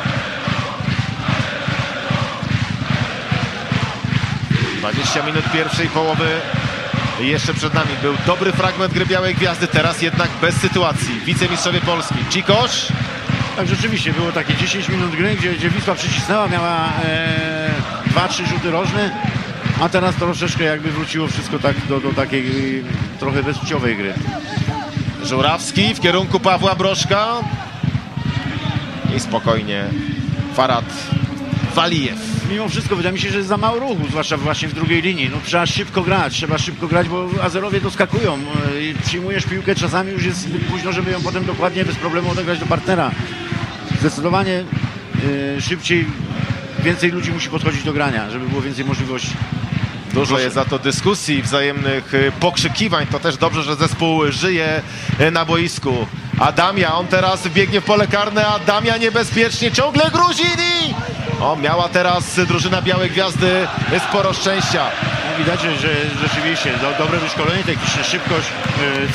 20 minut pierwszej połowy jeszcze przed nami. Był dobry fragment gry Białej Gwiazdy, teraz jednak bez sytuacji. Wicemistrzowie Polski. Cikosz, Tak rzeczywiście było takie 10 minut gry, gdzie, gdzie Wisła przycisnęła, miała e, 2-3 rzuty rożne, a teraz troszeczkę jakby wróciło wszystko tak do, do takiej trochę bezpłciowej gry. Żurawski w kierunku Pawła Brożka. I spokojnie Farad Walijew. mimo wszystko wydaje mi się, że jest za mało ruchu, zwłaszcza właśnie w drugiej linii. No trzeba szybko grać, trzeba szybko grać, bo Azerowie doskakują. e, Przyjmujesz piłkę, czasami już jest zbyt późno, żeby ją potem dokładnie, bez problemu odegrać do partnera. Zdecydowanie e, szybciej, więcej ludzi musi podchodzić do grania, żeby było więcej możliwości. Dużo jest za to dyskusji, wzajemnych y, pokrzykiwań. To też dobrze, że zespół żyje y, na boisku. Adamia, on teraz biegnie w pole karne. Adamia niebezpiecznie, ciągle Gruzini! O, miała teraz drużyna Białej Gwiazdy sporo szczęścia. No, widać, że, rzeczywiście do, dobre wyszkolenie techniczne, szybkość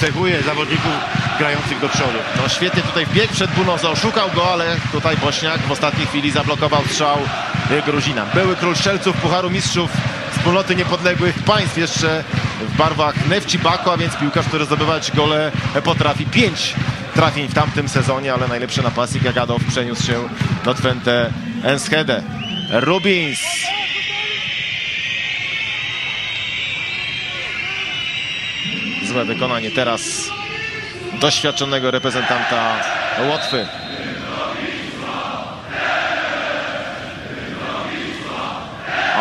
cechuje zawodników grających do przodu. No świetnie tutaj wbiegł przed Bunozo, oszukał go, ale tutaj Bośniak w ostatniej chwili zablokował strzał y, Gruzina. Były król strzelców Pucharu Mistrzów Wspólnoty Niepodległych Państw jeszcze w barwach Nefci Bako, a więc piłkarz, który zdobywać gole potrafi. Pięć trafień w tamtym sezonie, ale najlepszy napastnik Jagadow przeniósł się do Twente Enschede. Rubins. Złe wykonanie teraz doświadczonego reprezentanta Łotwy.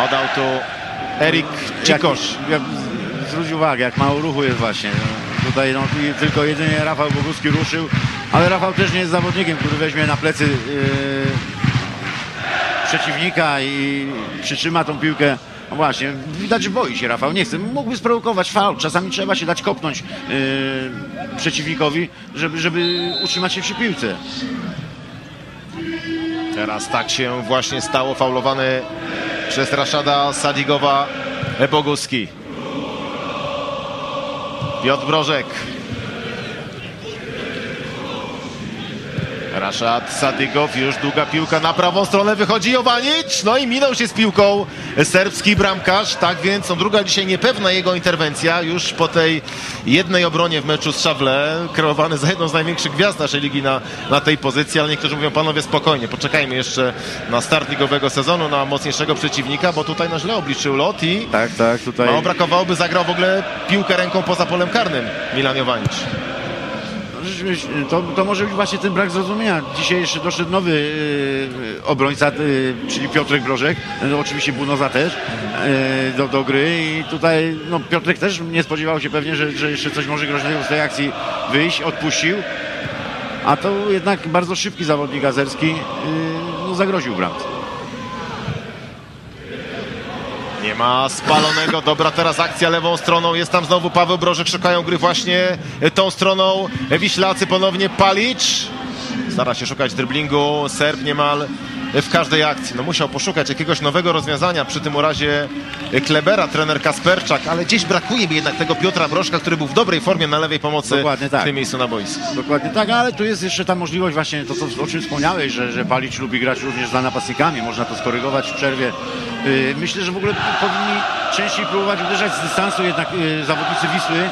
Oddał tu Erik Cikosz. Jak, zwróć uwagę, jak mało ruchu jest właśnie. Tutaj no, i tylko jedynie Rafał Boguski ruszył, ale Rafał też nie jest zawodnikiem, który weźmie na plecy yy, przeciwnika i przytrzyma tą piłkę. No właśnie, widać, że boi się Rafał, nie chce. Mógłby sprowokować faul, czasami trzeba się dać kopnąć yy, przeciwnikowi, żeby, żeby utrzymać się przy piłce. Teraz tak się właśnie stało, faulowany przez Raszada Sadigowa Boguski. Piotr Brożek. Raszad Sadygow, już długa piłka na prawą stronę, wychodzi Jowanic, no i minął się z piłką serbski bramkarz, tak więc no, druga dzisiaj niepewna jego interwencja, już po tej jednej obronie w meczu z Szawle, kreowany za jedną z największych gwiazd naszej ligi na, na tej pozycji, ale niektórzy mówią, panowie spokojnie, poczekajmy jeszcze na start ligowego sezonu, na mocniejszego przeciwnika, bo tutaj no źle obliczył lot i Tak, tak, tutaj... mało brakowałoby, zagrał w ogóle piłkę ręką poza polem karnym Milan Jowanic. To, to może być właśnie ten brak zrozumienia. Dzisiaj jeszcze doszedł nowy yy, obrońca, yy, czyli Piotrek Brożek, no, oczywiście Bunoza też yy, do, do gry i tutaj no, Piotrek też nie spodziewał się pewnie, że, że jeszcze coś może groźnego z tej akcji wyjść, odpuścił. A to jednak bardzo szybki zawodnik azerski yy, no, zagroził bramce. Nie ma spalonego, dobra teraz akcja lewą stroną, jest tam znowu Paweł Brożek, szukają gry właśnie tą stroną, Wiślacy ponownie Palicz, stara się szukać dryblingu, Serb niemal w każdej akcji, no musiał poszukać jakiegoś nowego rozwiązania, przy tym urazie Klebera, trener Kasperczak, ale gdzieś brakuje mi jednak tego Piotra Brożka, który był w dobrej formie na lewej pomocy tak. w tym miejscu na boisku. Dokładnie tak, ale tu jest jeszcze ta możliwość właśnie to, co, o czym wspomniałeś, że, że Palić lubi grać również za napastnikami, można to skorygować w przerwie. Yy, myślę, że w ogóle powinni częściej próbować uderzać z dystansu jednak yy, zawodnicy Wisły,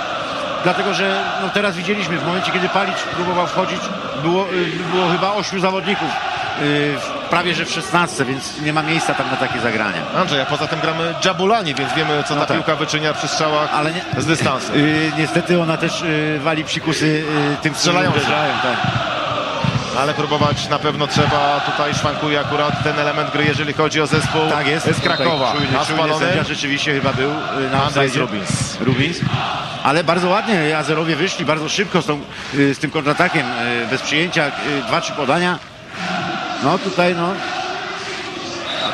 dlatego że no, teraz widzieliśmy, w momencie kiedy Palić próbował wchodzić, było, yy, było chyba ośmiu zawodników, prawie że w 16, więc nie ma miejsca tam na takie zagrania. Andrzej, a poza tym gramy Jabulani, więc wiemy co No ta tak. piłka wyczynia przy strzałach Ale nie, z dystansu. Yy, niestety ona też yy, wali psikusy yy, tym, którzy Strzelającym. uderzają. Tak. Ale próbować na pewno trzeba. Tutaj szwankuje akurat ten element gry, jeżeli chodzi o zespół Tak jest. z Krakowa. Czujny, czujny spalony sędzia rzeczywiście chyba był y, na Andrzej. Rubins. Rubins. Ale bardzo ładnie Azerowie wyszli, bardzo szybko z, tą, y, z tym kontratakiem, y, bez przyjęcia, dwa, trzy podania. No tutaj no,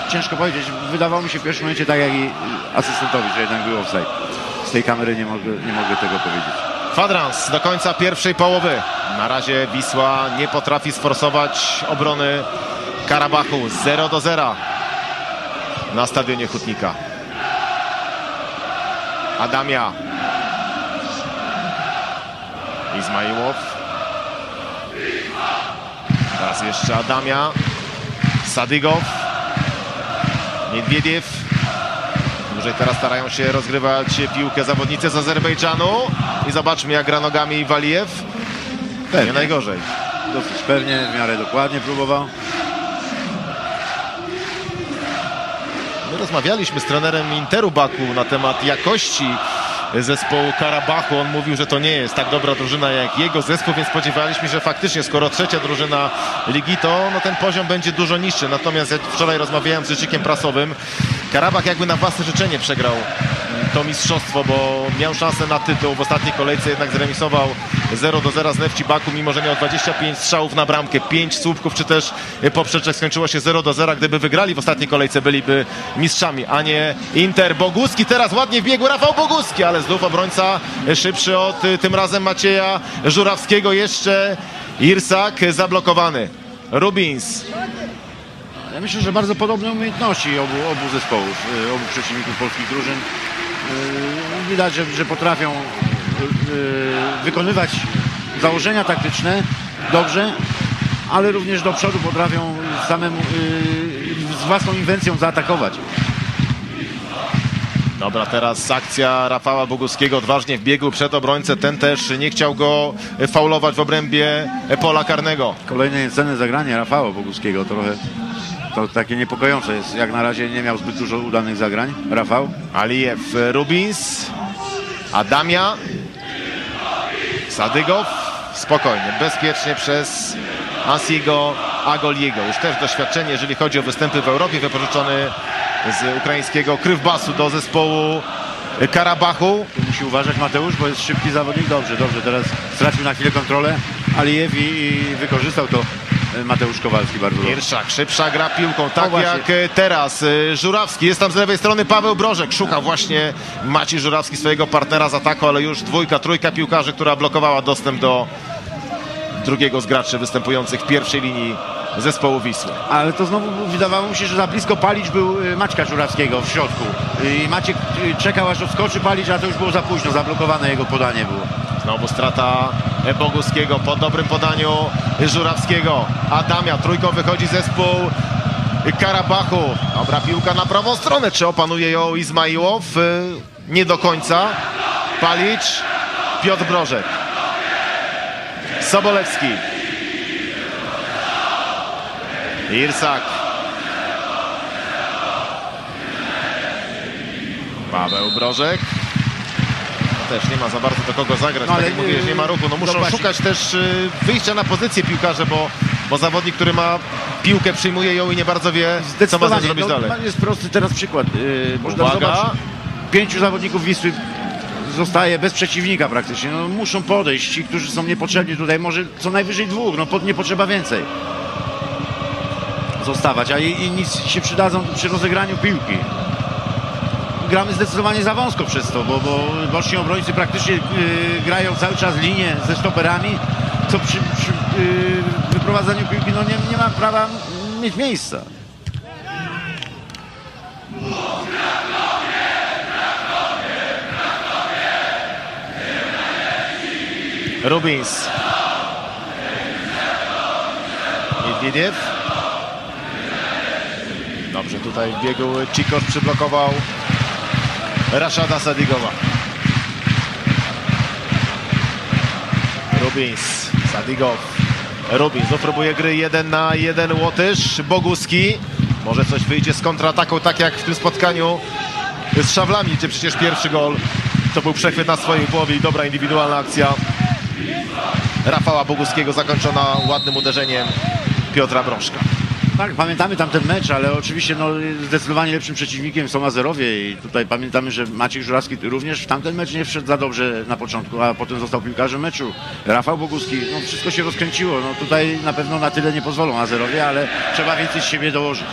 ciężko powiedzieć. Wydawało mi się w pierwszym momencie tak jak i asystentowi, że jednak był offside. Z tej kamery nie mogę, nie mogę tego powiedzieć. Kwadrans do końca pierwszej połowy. Na razie Wisła nie potrafi sforsować obrony Karabachu. 0 do 0 na stadionie Hutnika. Adamia. Izmaiłow. Teraz jeszcze Adamia. Sadygow. Niedwiediew. Dłużej teraz starają się rozgrywać piłkę zawodnicy z Azerbejdżanu. I zobaczmy jak gra nogami Walijew. Nie najgorzej. Dosyć pewnie, w miarę dokładnie próbował. My rozmawialiśmy z trenerem Interu Baku na temat jakości zespołu Karabachu. On mówił, że to nie jest tak dobra drużyna jak jego zespół, więc spodziewaliśmy się, że faktycznie skoro trzecia drużyna ligi, to no, ten poziom będzie dużo niższy. Natomiast jak wczoraj rozmawiałem z rzecznikiem prasowym, Karabach jakby na własne życzenie przegrał to mistrzostwo, bo miał szansę na tytuł. W ostatniej kolejce jednak zremisował 0 do 0 z Nefci Baku, mimo że miał 25 strzałów na bramkę, 5 słupków, czy też poprzeczek skończyło się 0 do 0. Gdyby wygrali w ostatniej kolejce, byliby mistrzami, a nie Inter. Boguski teraz ładnie biegł Rafał Boguski, ale znów obrońca szybszy od y, tym razem Macieja Żurawskiego. Jeszcze Irsak zablokowany. Rubins. Ja myślę, że bardzo podobne umiejętności obu, obu zespołów, y, obu przeciwników polskich drużyn. Y, Widać, że, że potrafią y, wykonywać założenia taktyczne dobrze, ale również do przodu potrafią samemu z własną inwencją zaatakować. Dobra, teraz akcja Rafała Boguskiego odważnie w biegu przed obrońcę. Ten też nie chciał go faulować w obrębie pola karnego. Kolejne cenne zagranie Rafała Boguskiego, trochę to takie niepokojące jest. Jak na razie nie miał zbyt dużo udanych zagrań. Rafał? Alijew, Rubins, Adamia, Sadygow. Spokojnie, bezpiecznie przez Ansiego Agoliego. Już też doświadczenie, jeżeli chodzi o występy w Europie, wypożyczony z ukraińskiego Krywbasu do zespołu Karabachu. Musi uważać Mateusz, bo jest szybki zawodnik. Dobrze, dobrze. Teraz stracił na chwilę kontrolę Alijew i, i wykorzystał to Mateusz Kowalski bardzo dobrze. Irszak, szybsza gra piłką, tak O, jak właśnie. teraz. Y, Żurawski, jest tam z lewej strony Paweł Brożek. Szuka właśnie Maciej Żurawski swojego partnera z ataku, ale już dwójka, trójka piłkarzy, która blokowała dostęp do drugiego z graczy występujących w pierwszej linii zespołu Wisły. Ale to znowu wydawało mi się, że za blisko Palić był y, Maćka Żurawskiego w środku. I Maciek y, czekał aż odskoczy Palić, a to już było za późno. Zablokowane jego podanie było. Znowu strata Boguskiego po dobrym podaniu Żurawskiego. Adamia, trójką wychodzi zespół Karabachu. Dobra piłka na prawą stronę. Czy opanuje ją Izmaiłow? Y, Nie do końca. Palicz, Piotr Brożek. Sobolewski. Irsak. Paweł Brożek. Też nie ma za bardzo do kogo zagrać, No, tak ale, jak mówiłeś, nie ma ruchu. No muszą no szukać też y, wyjścia na pozycję piłkarze, bo, bo zawodnik, który ma piłkę, przyjmuje ją i nie bardzo wie, co ma zrobić No, dalej. Jest prosty teraz przykład. Yy, można Uwaga. zobaczyć. Pięciu zawodników Wisły zostaje bez przeciwnika praktycznie. No, muszą podejść ci, którzy są niepotrzebni tutaj. Może co najwyżej dwóch, no pod, nie potrzeba więcej. Zostawać, a inni się przydadzą przy rozegraniu piłki. Gramy zdecydowanie za wąsko przez to, bo, bo boczni obrońcy praktycznie yy, grają cały czas linię ze stoperami, co przy, przy yy, wyprowadzaniu piłki no, nie, nie ma prawa mieć miejsca. Rubins. Miedwiediew. Dobrze, tutaj w biegu Cikosz przyblokował Raszada Sadigowa. Rubins, Sadigow. Rubins, no próbuje gry jeden na jeden Łotysz, Boguski. Może coś wyjdzie z kontrataką, tak jak w tym spotkaniu z Szawlami, gdzie przecież pierwszy gol to był przechwyt na swojej połowie i dobra indywidualna akcja Rafała Boguskiego zakończona ładnym uderzeniem Piotra Brążka. Tak, pamiętamy tamten mecz, ale oczywiście no, zdecydowanie lepszym przeciwnikiem są Azerowie i tutaj pamiętamy, że Maciej Żurawski również w tamten mecz nie wszedł za dobrze na początku, a potem został piłkarzem meczu. Rafał Boguski, no wszystko się rozkręciło. No tutaj na pewno na tyle nie pozwolą Azerowie, ale trzeba więcej z siebie dołożyć.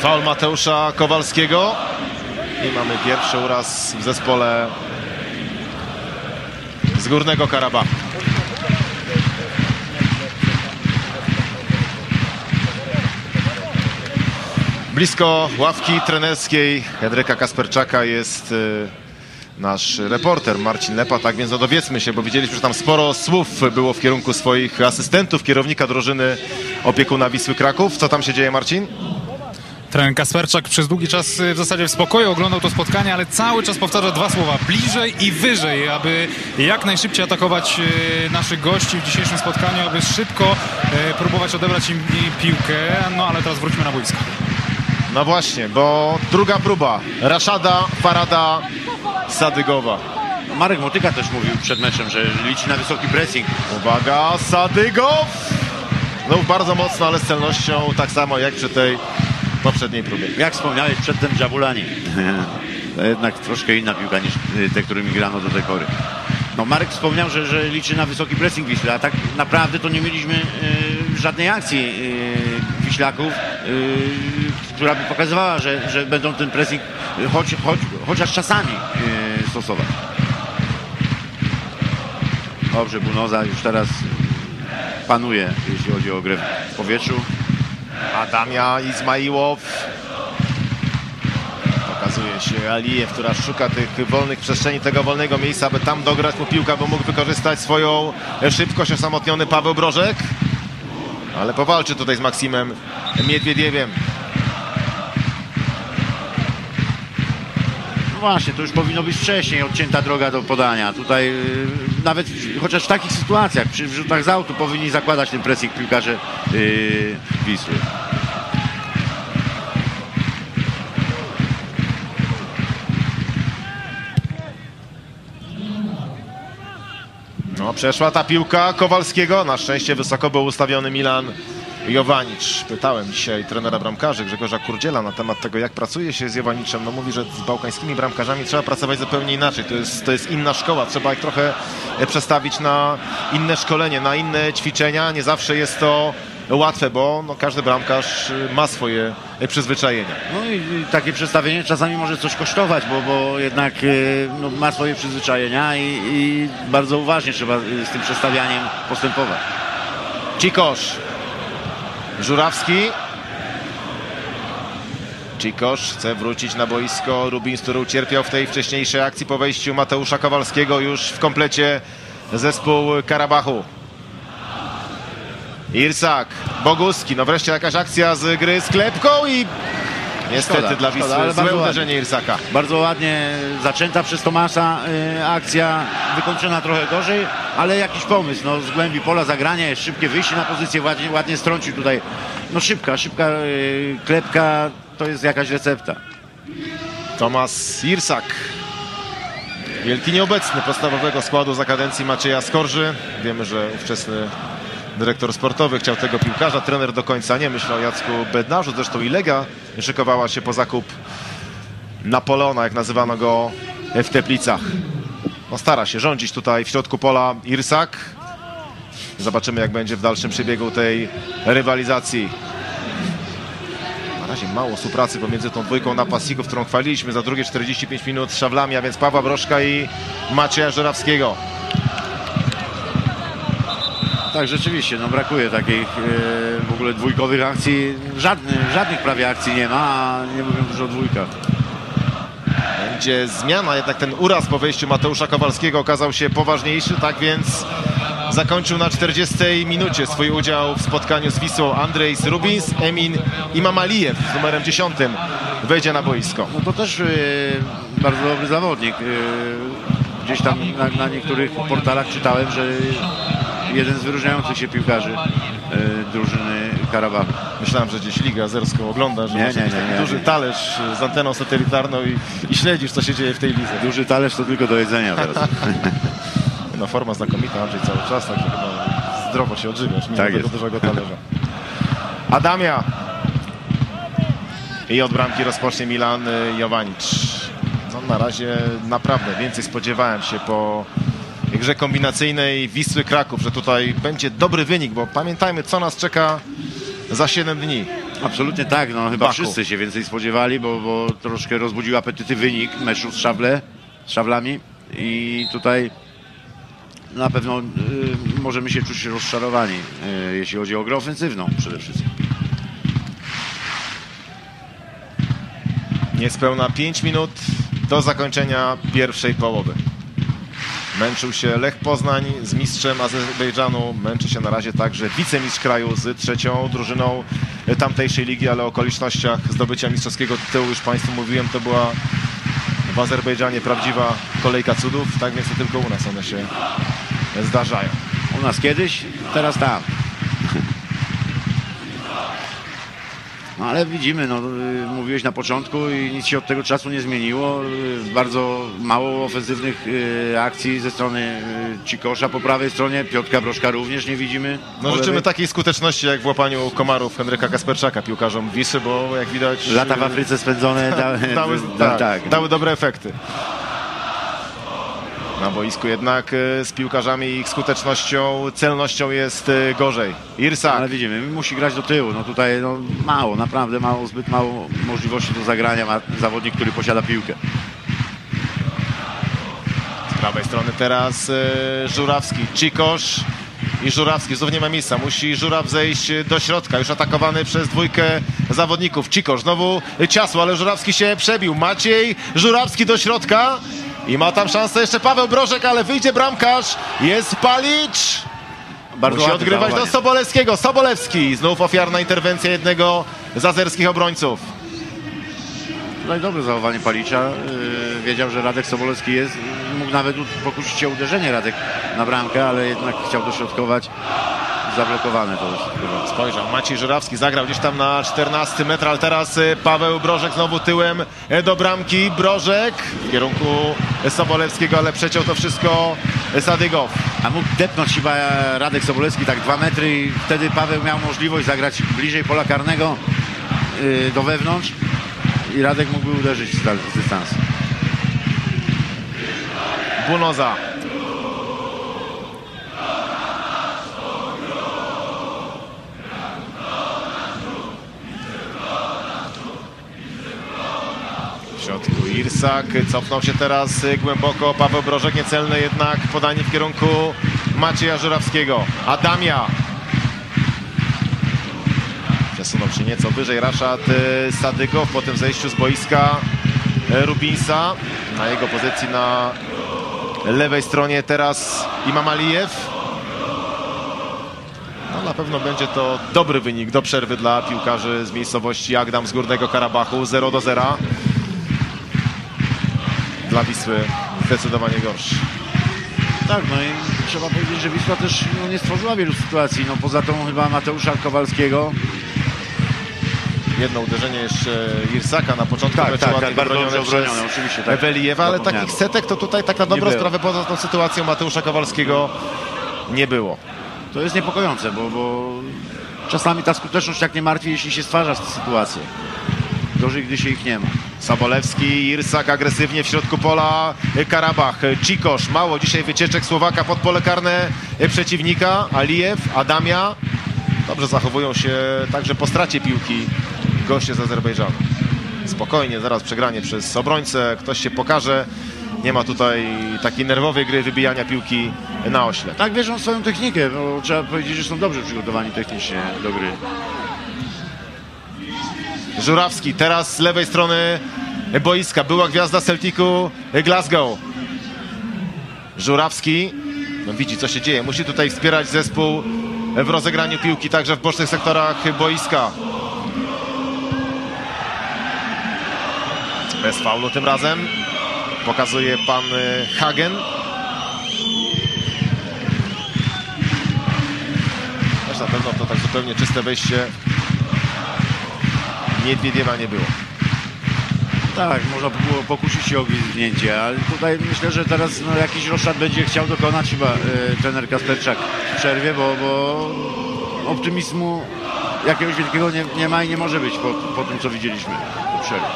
Faul Mateusza Kowalskiego i mamy pierwszy uraz w zespole z Górnego Karabachu. Blisko ławki trenerskiej Henryka Kasperczaka jest y, nasz reporter Marcin Lepa, tak więc dowiedzmy się, bo widzieliśmy, że tam sporo słów było w kierunku swoich asystentów, kierownika drużyny opiekuna Wisły Kraków. Co tam się dzieje, Marcin? Trener Kasperczak przez długi czas y, w zasadzie w spokoju oglądał to spotkanie, ale cały czas powtarza dwa słowa. Bliżej i wyżej, aby jak najszybciej atakować y, naszych gości w dzisiejszym spotkaniu, aby szybko próbować odebrać im piłkę. No ale teraz wróćmy na boisko. No właśnie, bo druga próba. Raszada, Farada, Sadygowa. Marek Motyka też mówił przed meczem, że liczy na wysoki pressing. Uwaga, Sadygow! Znów bardzo mocno, ale z celnością, tak samo jak przy tej poprzedniej próbie. Jak wspomniałeś przedtem Jabulani. To jednak troszkę inna piłka niż te, którymi grano do tej pory. No Marek wspomniał, że, że liczy na wysoki pressing Wisły, a tak naprawdę to nie mieliśmy y, żadnej akcji y, Wiślaków, y, która by pokazywała, że, że będą ten pressing choć, choć, chociaż czasami y, stosować. Dobrze, Bunoza już teraz panuje, jeśli chodzi o grę w powietrzu. Adamia Izmaiłow. Pokazuje się Alijew, która szuka tych wolnych przestrzeni, tego wolnego miejsca, aby tam dograć mu piłkę, by mógł wykorzystać swoją szybkość. Osamotniony Paweł Brożek. Ale powalczy tutaj z Maksimem Miedwiediewiem. Właśnie, to już powinno być wcześniej odcięta droga do podania. Tutaj yy, nawet chociaż w takich sytuacjach, przy wrzutach z autu powinni zakładać ten pressing piłkarze yy, Wisły. No, przeszła ta piłka Kowalskiego. Na szczęście wysoko był ustawiony Milan Jowanicz. Pytałem dzisiaj trenera bramkarzy Grzegorza Kurdziela na temat tego, jak pracuje się z Jowaniczem. No mówi, że z bałkańskimi bramkarzami trzeba pracować zupełnie inaczej. To jest, to jest inna szkoła. Trzeba ich trochę e, przestawić na inne szkolenie, na inne ćwiczenia. Nie zawsze jest to łatwe, bo no, każdy bramkarz e, ma swoje e, przyzwyczajenia. No i, takie przestawienie czasami może coś kosztować, bo, bo jednak no, ma swoje przyzwyczajenia i, i bardzo uważnie trzeba z tym przestawianiem postępować. Cikosz. Żurawski. Cikosz chce wrócić na boisko. Rubin, który ucierpiał w tej wcześniejszej akcji po wejściu Mateusza Kowalskiego już w komplecie zespół Karabachu. Irsak, Boguski, no wreszcie jakaś akcja z gry z klepką i niestety Szkoda, dla szkoda, Wisły ale złe uderzenie Irsaka. Bardzo ładnie zaczęta przez Tomasa y, akcja, wykończona trochę gorzej, ale jakiś pomysł, no z głębi pola zagranie, szybkie wyjście na pozycję, ładnie, ładnie strącił tutaj. No szybka, szybka y, klepka, to jest jakaś recepta. Tomasz Irsak. Wielki nieobecny podstawowego składu za kadencji Macieja Skorży. Wiemy, że ówczesny dyrektor sportowy chciał tego piłkarza. Trener do końca nie myślał o Jacku Bednarzu. Zresztą i Lega szykowała się po zakup Napoleona, jak nazywano go w Teplicach. No stara się rządzić tutaj w środku pola Irsak. Zobaczymy, jak będzie w dalszym przebiegu tej rywalizacji. Na razie mało współpracy pomiędzy tą dwójką napastników, którą chwaliliśmy za drugie 45 minut Szawlami, a więc Pawła Broszka i Macieja Żurawskiego. Tak, rzeczywiście, no brakuje takich y, w ogóle dwójkowych akcji, żadnych, żadnych prawie akcji nie ma, a nie mówiąc już o dwójkach. Będzie zmiana, jednak ten uraz po wejściu Mateusza Kowalskiego okazał się poważniejszy, tak więc zakończył na 40 minucie swój udział w spotkaniu z Wisłą Andrzej Rubins, Emin Imamalijew z numerem 10 wejdzie na boisko. No to też y, bardzo dobry zawodnik. Y, gdzieś tam na, na niektórych portalach czytałem, że jeden z wyróżniających się piłkarzy y, drużyny Karabachu. Myślałem, że gdzieś Ligę Azerską oglądasz, że Nie, nie, nie, nie. duży talerz z anteną satelitarną i, i śledzisz, co się dzieje w tej lidze. Duży talerz to tylko do jedzenia teraz. No forma znakomita, Andrzej cały czas, także chyba zdrowo się odżywiasz, mimo Tak tego jest. dużego talerza. Adamia. I od bramki rozpocznie Milan y, Jowanicz. No na razie naprawdę więcej spodziewałem się po grze kombinacyjnej Wisły Kraków, że tutaj będzie dobry wynik, bo pamiętajmy, co nas czeka za 7 dni. Absolutnie tak, no chyba Baku. wszyscy się więcej spodziewali, bo, bo troszkę rozbudził apetyty wynik meczu z Szable, z Szablami i tutaj na pewno y, możemy się czuć rozczarowani, y, jeśli chodzi o grę ofensywną przede wszystkim. Niespełna 5 minut do zakończenia pierwszej połowy. Męczył się Lech Poznań z mistrzem Azerbejdżanu. Męczy się na razie także wicemistrz kraju z trzecią drużyną tamtejszej ligi, ale o okolicznościach zdobycia mistrzowskiego tytułu już Państwu mówiłem, to była w Azerbejdżanie prawdziwa kolejka cudów, tak więc to tylko u nas one się zdarzają. U nas kiedyś, teraz tam. No ale widzimy, no, y, mówiłeś na początku i nic się od tego czasu nie zmieniło. Y, Bardzo mało ofensywnych y, akcji ze strony Cikosza po prawej stronie, Piotka Broszka również nie widzimy. No życzymy takiej skuteczności jak w łapaniu komarów Henryka Kasperczaka, piłkarzom Wisy, bo jak widać... Lata w Afryce spędzone dały, dały, da- tak, tak. dały dobre efekty. Na boisku jednak e, z piłkarzami ich skutecznością, celnością jest e, gorzej. Irsak, Ale widzimy, musi grać do tyłu. No tutaj no, mało, naprawdę mało, zbyt mało możliwości do zagrania ma zawodnik, który posiada piłkę. z prawej strony teraz e, Żurawski, Cikosz i Żurawski. Znów nie ma miejsca, musi Żuraw zejść do środka, już atakowany przez dwójkę zawodników. Cikosz znowu ciasło, ale Żurawski się przebił. Maciej Żurawski do środka i ma tam szansę jeszcze Paweł Brożek, ale wyjdzie bramkarz, jest Palicz. Bardzo Musi odgrywać do. Sobolewskiego. Sobolewski, znów ofiarna interwencja jednego z azerskich obrońców. Tutaj dobre zachowanie Palicza. Yy, wiedział, że Radek Sobolewski jest. Mógł nawet pokusić się o uderzenie Radek na bramkę, ale jednak chciał dośrodkować. Zablokowane to jest chyba. Spojrzał, Maciej Żurawski zagrał gdzieś tam na 14 metr, ale teraz y, Paweł Brożek znowu tyłem y, do bramki. Brożek w kierunku Sobolewskiego, ale przeciął to wszystko y, Sadygow. A mógł depnąć chyba Radek Sobolewski tak dwa metry i wtedy Paweł miał możliwość zagrać bliżej pola karnego yy, do wewnątrz i Radek mógłby uderzyć z dystansu. Bunoza. Środku Irsak, cofnął się teraz głęboko, Paweł Brożek niecelny jednak, podanie w kierunku Macieja Żurawskiego. Adamia. Przesunął się nieco wyżej Raszad y, Sadygow po tym zejściu z boiska y, Rubinsa. Na jego pozycji na lewej stronie teraz Imam Alijew. No, na pewno będzie to dobry wynik do przerwy dla piłkarzy z miejscowości Agdam z Górnego Karabachu 0 do 0. Dla Wisły zdecydowanie gorszy. Tak, no i trzeba powiedzieć, że Wisła też no, nie stworzyła wielu sytuacji. No poza tą chyba Mateusza Kowalskiego. Jedno uderzenie jeszcze Irsaka na początku Tak, meczu tak, ładnie tak, obronione, oczywiście, tak. Ewelijewa, ale takich setek to tutaj tak na dobrą sprawę poza tą sytuacją Mateusza Kowalskiego nie było. To jest niepokojące, bo, bo czasami ta skuteczność tak nie martwi, jeśli się stwarza sytuację. Gorzej, gdy się ich nie ma. Sobolewski, Irsak agresywnie w środku pola, Karabach, Cikosz, mało dzisiaj wycieczek Słowaka pod pole karne przeciwnika, Alijew, Adamia. Dobrze zachowują się także po stracie piłki goście z Azerbejdżanu. Spokojnie, zaraz przegranie przez obrońcę, ktoś się pokaże. Nie ma tutaj takiej nerwowej gry wybijania piłki na ośle. Tak wierzą w swoją technikę, bo trzeba powiedzieć, że są dobrze przygotowani technicznie do gry. Żurawski teraz z lewej strony boiska. Była gwiazda Celticu Glasgow. Żurawski no widzi co się dzieje. Musi tutaj wspierać zespół w rozegraniu piłki także w bocznych sektorach boiska. Bez faulu tym razem. Pokazuje pan Hagen. Też na pewno to tak zupełnie czyste wejście Niedwiediewa nie było. Tak, można by było pokusić się o gwizdnięcie, ale tutaj myślę, że teraz no, jakiś roszad będzie chciał dokonać chyba e, trener Kasperczak w przerwie, bo, bo optymizmu jakiegoś wielkiego nie, nie ma i nie może być po, po tym, co widzieliśmy w przerwie.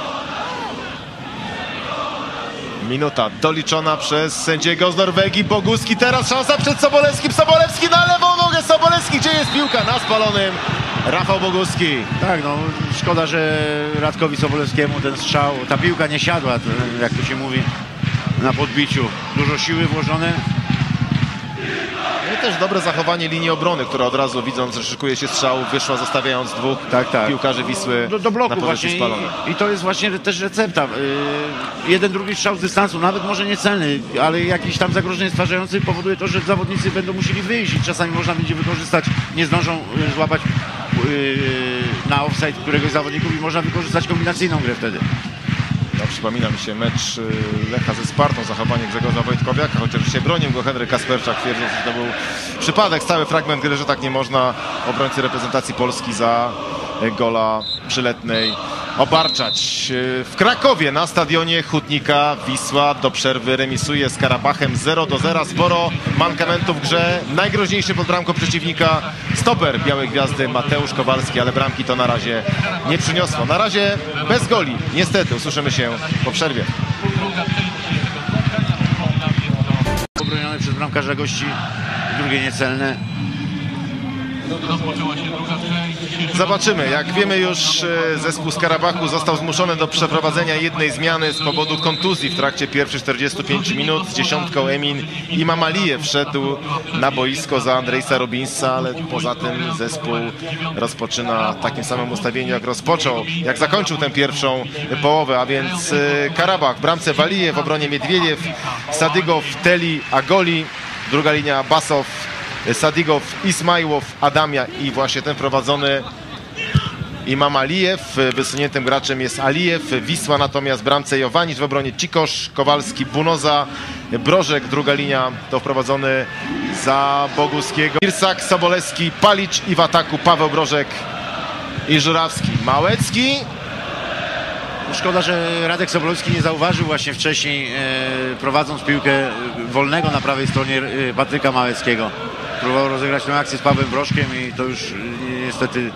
Minuta doliczona przez sędziego z Norwegii. Boguski teraz szansa przed Sobolewskim. Sobolewski na lewą nogę. Sobolewski, gdzie jest piłka? Na spalonym. Rafał Boguski. Tak, no szkoda, że Radkowi Sobolewskiemu ten strzał, ta piłka nie siadła, to, jak to się mówi, na podbiciu. Dużo siły włożone, No i też dobre zachowanie linii obrony, która od razu widząc, że szykuje się strzał, wyszła zostawiając dwóch Tak, tak. piłkarzy Wisły do, do bloku na właśnie. I, i to jest właśnie też recepta. Yy, jeden, drugi strzał z dystansu, nawet może niecelny, ale jakiś tam zagrożenie stwarzający powoduje to, że zawodnicy będą musieli wyjść i czasami można będzie wykorzystać, nie zdążą yy, złapać na offside któregoś z zawodników i można wykorzystać kombinacyjną grę wtedy. No, przypomina mi się mecz y, Lecha ze Spartą, zachowanie Grzegorza Wojtkowiaka, chociaż się bronił go Henryk Kasperczak, twierdząc, że to był przypadek, cały fragment gry, że tak nie można. Obrońcy reprezentacji Polski za gola przyletnej obarczać. W Krakowie na stadionie Hutnika Wisła do przerwy remisuje z Karabachem 0 do 0. Sporo mankamentów w grze. Najgroźniejszy pod bramką przeciwnika stoper Białej Gwiazdy Mateusz Kowalski, ale bramki to na razie nie przyniosło. Na razie bez goli. Niestety usłyszymy się po przerwie. Obroniony przez bramkarza gości, drugie niecelne. Zobaczymy. Jak wiemy już e, zespół z Karabachu został zmuszony do przeprowadzenia jednej zmiany z powodu kontuzji w trakcie pierwszych 45 minut. Z dziesiątką Emin i Mamalijew wszedł na boisko za Andrejsa Robinsa, ale poza tym zespół rozpoczyna w takim samym ustawieniu jak rozpoczął, jak zakończył tę pierwszą połowę, a więc e, Karabach bramce Walijew, w obronie Miedwiediew, Sadygow, Teli, Agoli, druga linia Basow, Sadigow, Ismaiłow, Adamia i właśnie ten prowadzony Imam Alijew. Wysuniętym graczem jest Alijew. Wisła natomiast bramce Jowanicz w obronie Cikosz, Kowalski, Bunoza, Brożek. Druga linia to wprowadzony za Boguskiego. Irsak, Sobolewski, Palicz i w ataku Paweł Brożek i Żurawski. Małecki Szkoda, że Radek Sobolewski nie zauważył właśnie wcześniej, e, prowadząc piłkę wolnego na prawej stronie e, Patryka Małeckiego. Próbował rozegrać tę akcję z Pawłem Broszkiem i to już e, niestety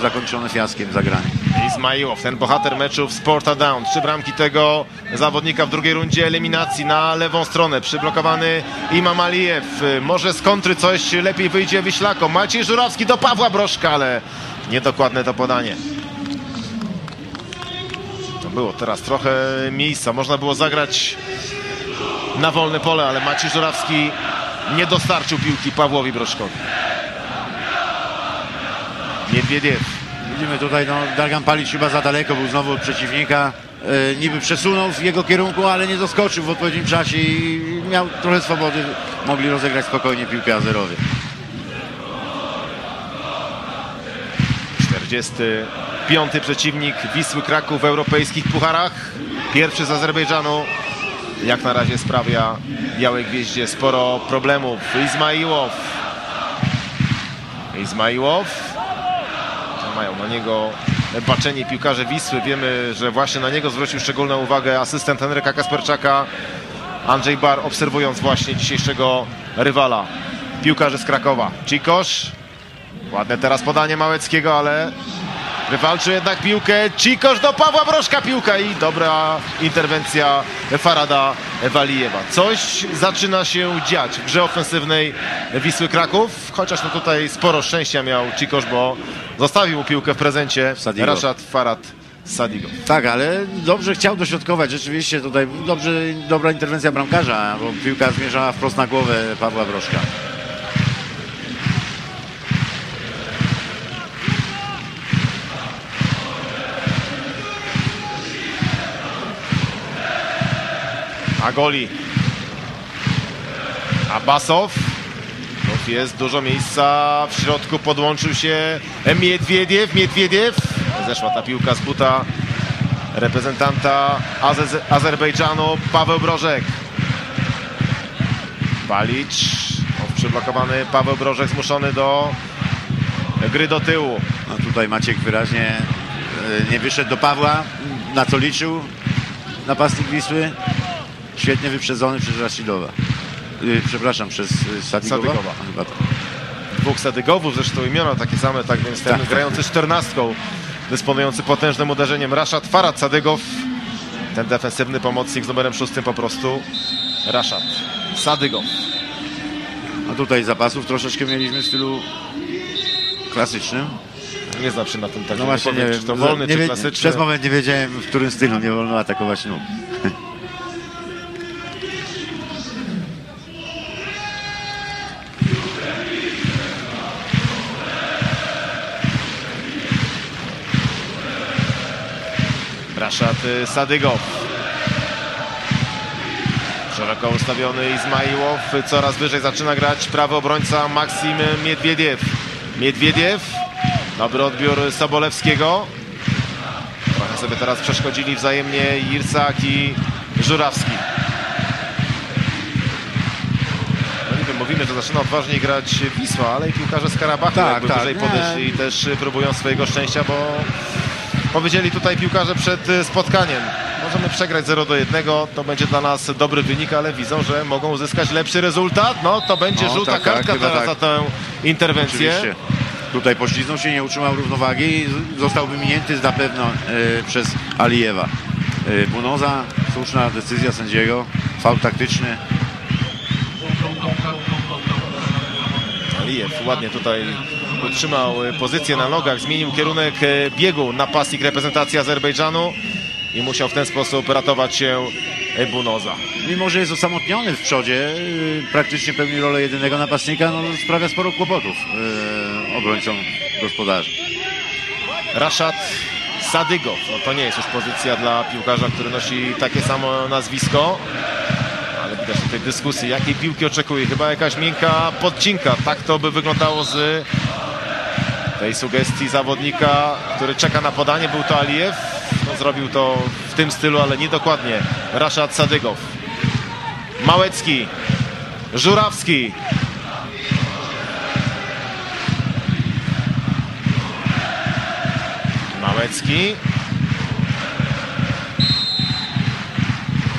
zakończone fiaskiem zagranie. Ismaiłow, ten bohater meczu w Sporta Down. Trzy bramki tego zawodnika w drugiej rundzie eliminacji na lewą stronę. Przyblokowany Imam Alijew. Może z kontry coś lepiej wyjdzie Wyślako. Maciej Żurawski do Pawła Broszka, ale niedokładne to podanie. To było teraz trochę miejsca. Można było zagrać na wolne pole, ale Maciej Żurawski nie dostarczył piłki Pawłowi Broszkowi. Niedwiediew. Widzimy tutaj, no, Dargan Palic chyba za daleko był znowu od przeciwnika. E, niby przesunął w jego kierunku, ale nie doskoczył w odpowiednim czasie i miał trochę swobody. Mogli rozegrać spokojnie piłkę Azerowie. 45. przeciwnik Wisły Kraków w europejskich pucharach. Pierwszy z Azerbejdżanu. Jak na razie sprawia Białej Gwieździe sporo problemów. Izmaiłow. Izmaiłow. Mają na niego baczenie piłkarze Wisły. Wiemy, że właśnie na niego zwrócił szczególną uwagę asystent Henryka Kasperczaka. Andrzej Bar obserwując właśnie dzisiejszego rywala. Piłkarze z Krakowa. Cikosz. Ładne teraz podanie Małeckiego, ale wywalczył jednak piłkę. Cikosz do Pawła Broszka piłka i dobra interwencja Farada Walijewa. Coś zaczyna się dziać w grze ofensywnej Wisły Kraków, chociaż no tutaj sporo szczęścia miał Cikosz, bo zostawił mu piłkę w prezencie Sadigo. Rashad Farad Sadigo. Tak, ale dobrze chciał dośrodkować. Rzeczywiście tutaj dobrze, dobra interwencja bramkarza, bo piłka zmierzała wprost na głowę Pawła Broszka. Agoli. Abasow. Jest dużo miejsca. W środku podłączył się Miedwiediew. Miedwiediew. Zeszła ta piłka z buta reprezentanta Aze- Azerbejdżanu Paweł Brożek. Palicz. O, Przyblokowany Paweł Brożek zmuszony do gry do tyłu. No tutaj Maciek wyraźnie e, nie wyszedł do Pawła, na co liczył napastnik Wisły. Świetnie wyprzedzony przez Rashidowa. Y, Przepraszam, przez y. Sadygowa. A, Chyba tak. dwóch Sadygowów, zresztą imiona takie same, tak więc ten Tak. grający czternastką, dysponujący potężnym uderzeniem Rashad Farad Sadygow, ten defensywny pomocnik z numerem szóstym po prostu Rashad Sadygow. A tutaj zapasów troszeczkę mieliśmy w stylu klasycznym. Nie znam się na tym tak, No właśnie, nie powiem, wiem. czy to wolny, nie czy klasyczny. Przez moment nie wiedziałem, w którym stylu nie wolno atakować nóg. Rashad y, Sadygow. Szeroko ustawiony Izmaiłow, coraz wyżej zaczyna grać prawy obrońca Maksim Miedwiediew. Miedwiediew, dobry odbiór Sobolewskiego. Trochę sobie teraz przeszkodzili wzajemnie Irsak i Żurawski. No mówimy, że zaczyna odważniej grać Wisła, ale i piłkarze z Karabachu Tak, jakby tak, wyżej podeszli i też próbują swojego szczęścia, bo powiedzieli tutaj piłkarze przed y, spotkaniem. Możemy przegrać 0 do 1, to będzie dla nas dobry wynik, ale widzą, że mogą uzyskać lepszy rezultat. No to będzie No, żółta tak, tak, kartka chyba teraz tak. za tę interwencję. Oczywiście. Tutaj pośliznął się, nie utrzymał równowagi i został wyminięty na pewno e, przez Alijewa. E, Bunoza, słuszna decyzja sędziego, faul taktyczny. Alijew ładnie tutaj utrzymał y, pozycję na nogach, zmienił kierunek y, biegu napastnik reprezentacji Azerbejdżanu i musiał w ten sposób ratować się y, Bunoza. Mimo, że jest osamotniony w przodzie, e, praktycznie pełni rolę jedynego napastnika, no, sprawia sporo kłopotów e, obrońcom gospodarzy. Rashad Sadygow. No to nie jest już pozycja dla piłkarza, który nosi takie samo nazwisko. Ale widać tej dyskusji, jakiej piłki oczekuje. Chyba jakaś miękka podcinka. Tak to by wyglądało z tej sugestii zawodnika, który czeka na podanie. Był to Alijew. No, zrobił to w tym stylu, ale niedokładnie. Rashad Sadygow. Małecki. Żurawski. Małecki.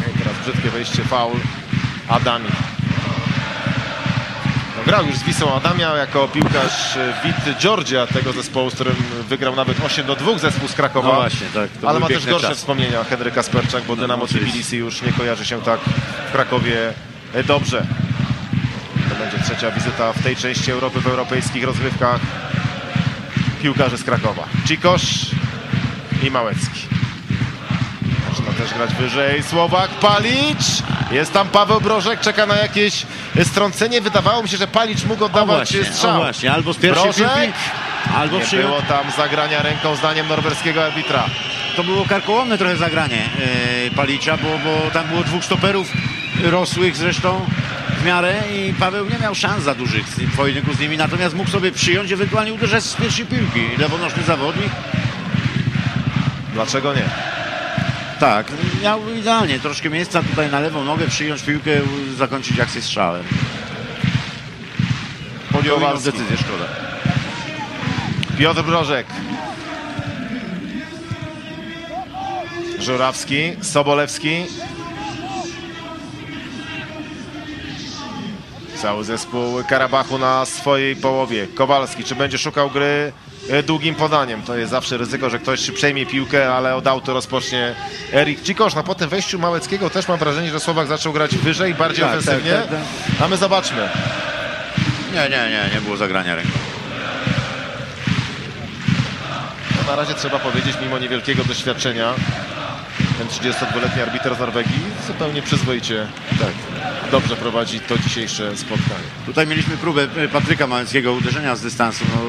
I teraz brzydkie wejście, faul Adami. No, grał już z Wisłą Adamia jako piłkarz e, Wit Georgia tego zespołu, z którym wygrał nawet 8 do 2 zespół z Krakowa. No właśnie, tak, Ale ma też gorsze czasy. wspomnienia Henryk Kasperczak, bo Dynamo oczywiście. Tbilisi już nie kojarzy się tak w Krakowie e, dobrze. To będzie trzecia wizyta w tej części Europy w europejskich rozgrywkach piłkarzy z Krakowa. Cikosz i Małecki. Można też grać wyżej. Słowak, Palicz. Jest tam Paweł Brożek, czeka na jakieś strącenie. Wydawało mi się, że Palicz mógł O oddawać właśnie, strzał. o właśnie, albo z pierwszej Brożek? piłki, albo Nie przyjął było tam zagrania ręką zdaniem norweskiego arbitra. To było karkołomne trochę zagranie e, Palicza, bo, bo tam było dwóch stoperów rosłych zresztą w miarę i Paweł nie miał szans za dużych w pojedynku z nimi, natomiast mógł sobie przyjąć, ewentualnie uderzać z pierwszej piłki. Lewonożny zawodnik, Dlaczego nie? Tak, miał idealnie, troszkę miejsca tutaj na lewą nogę, przyjąć piłkę, zakończyć akcję strzałem. Podjął decyzję, szkoda. Piotr Brożek. Żurawski, Sobolewski. Cały zespół Karabachu na swojej połowie. Kowalski, czy będzie szukał gry długim podaniem? To jest zawsze ryzyko, że ktoś przejmie piłkę, ale od auto rozpocznie Erik Cikosz. No po tym wejściu Małeckiego też mam wrażenie, że Słowak zaczął grać wyżej, bardziej Tak, ofensywnie. tak, tak, A my zobaczmy. Nie, nie, nie, nie było zagrania ręką. No, na razie trzeba powiedzieć, mimo niewielkiego doświadczenia, ten 32-letni arbiter z Norwegii zupełnie przyzwoicie Tak. dobrze prowadzi to dzisiejsze spotkanie. Tutaj mieliśmy próbę e, Patryka Małeckiego uderzenia z dystansu. No,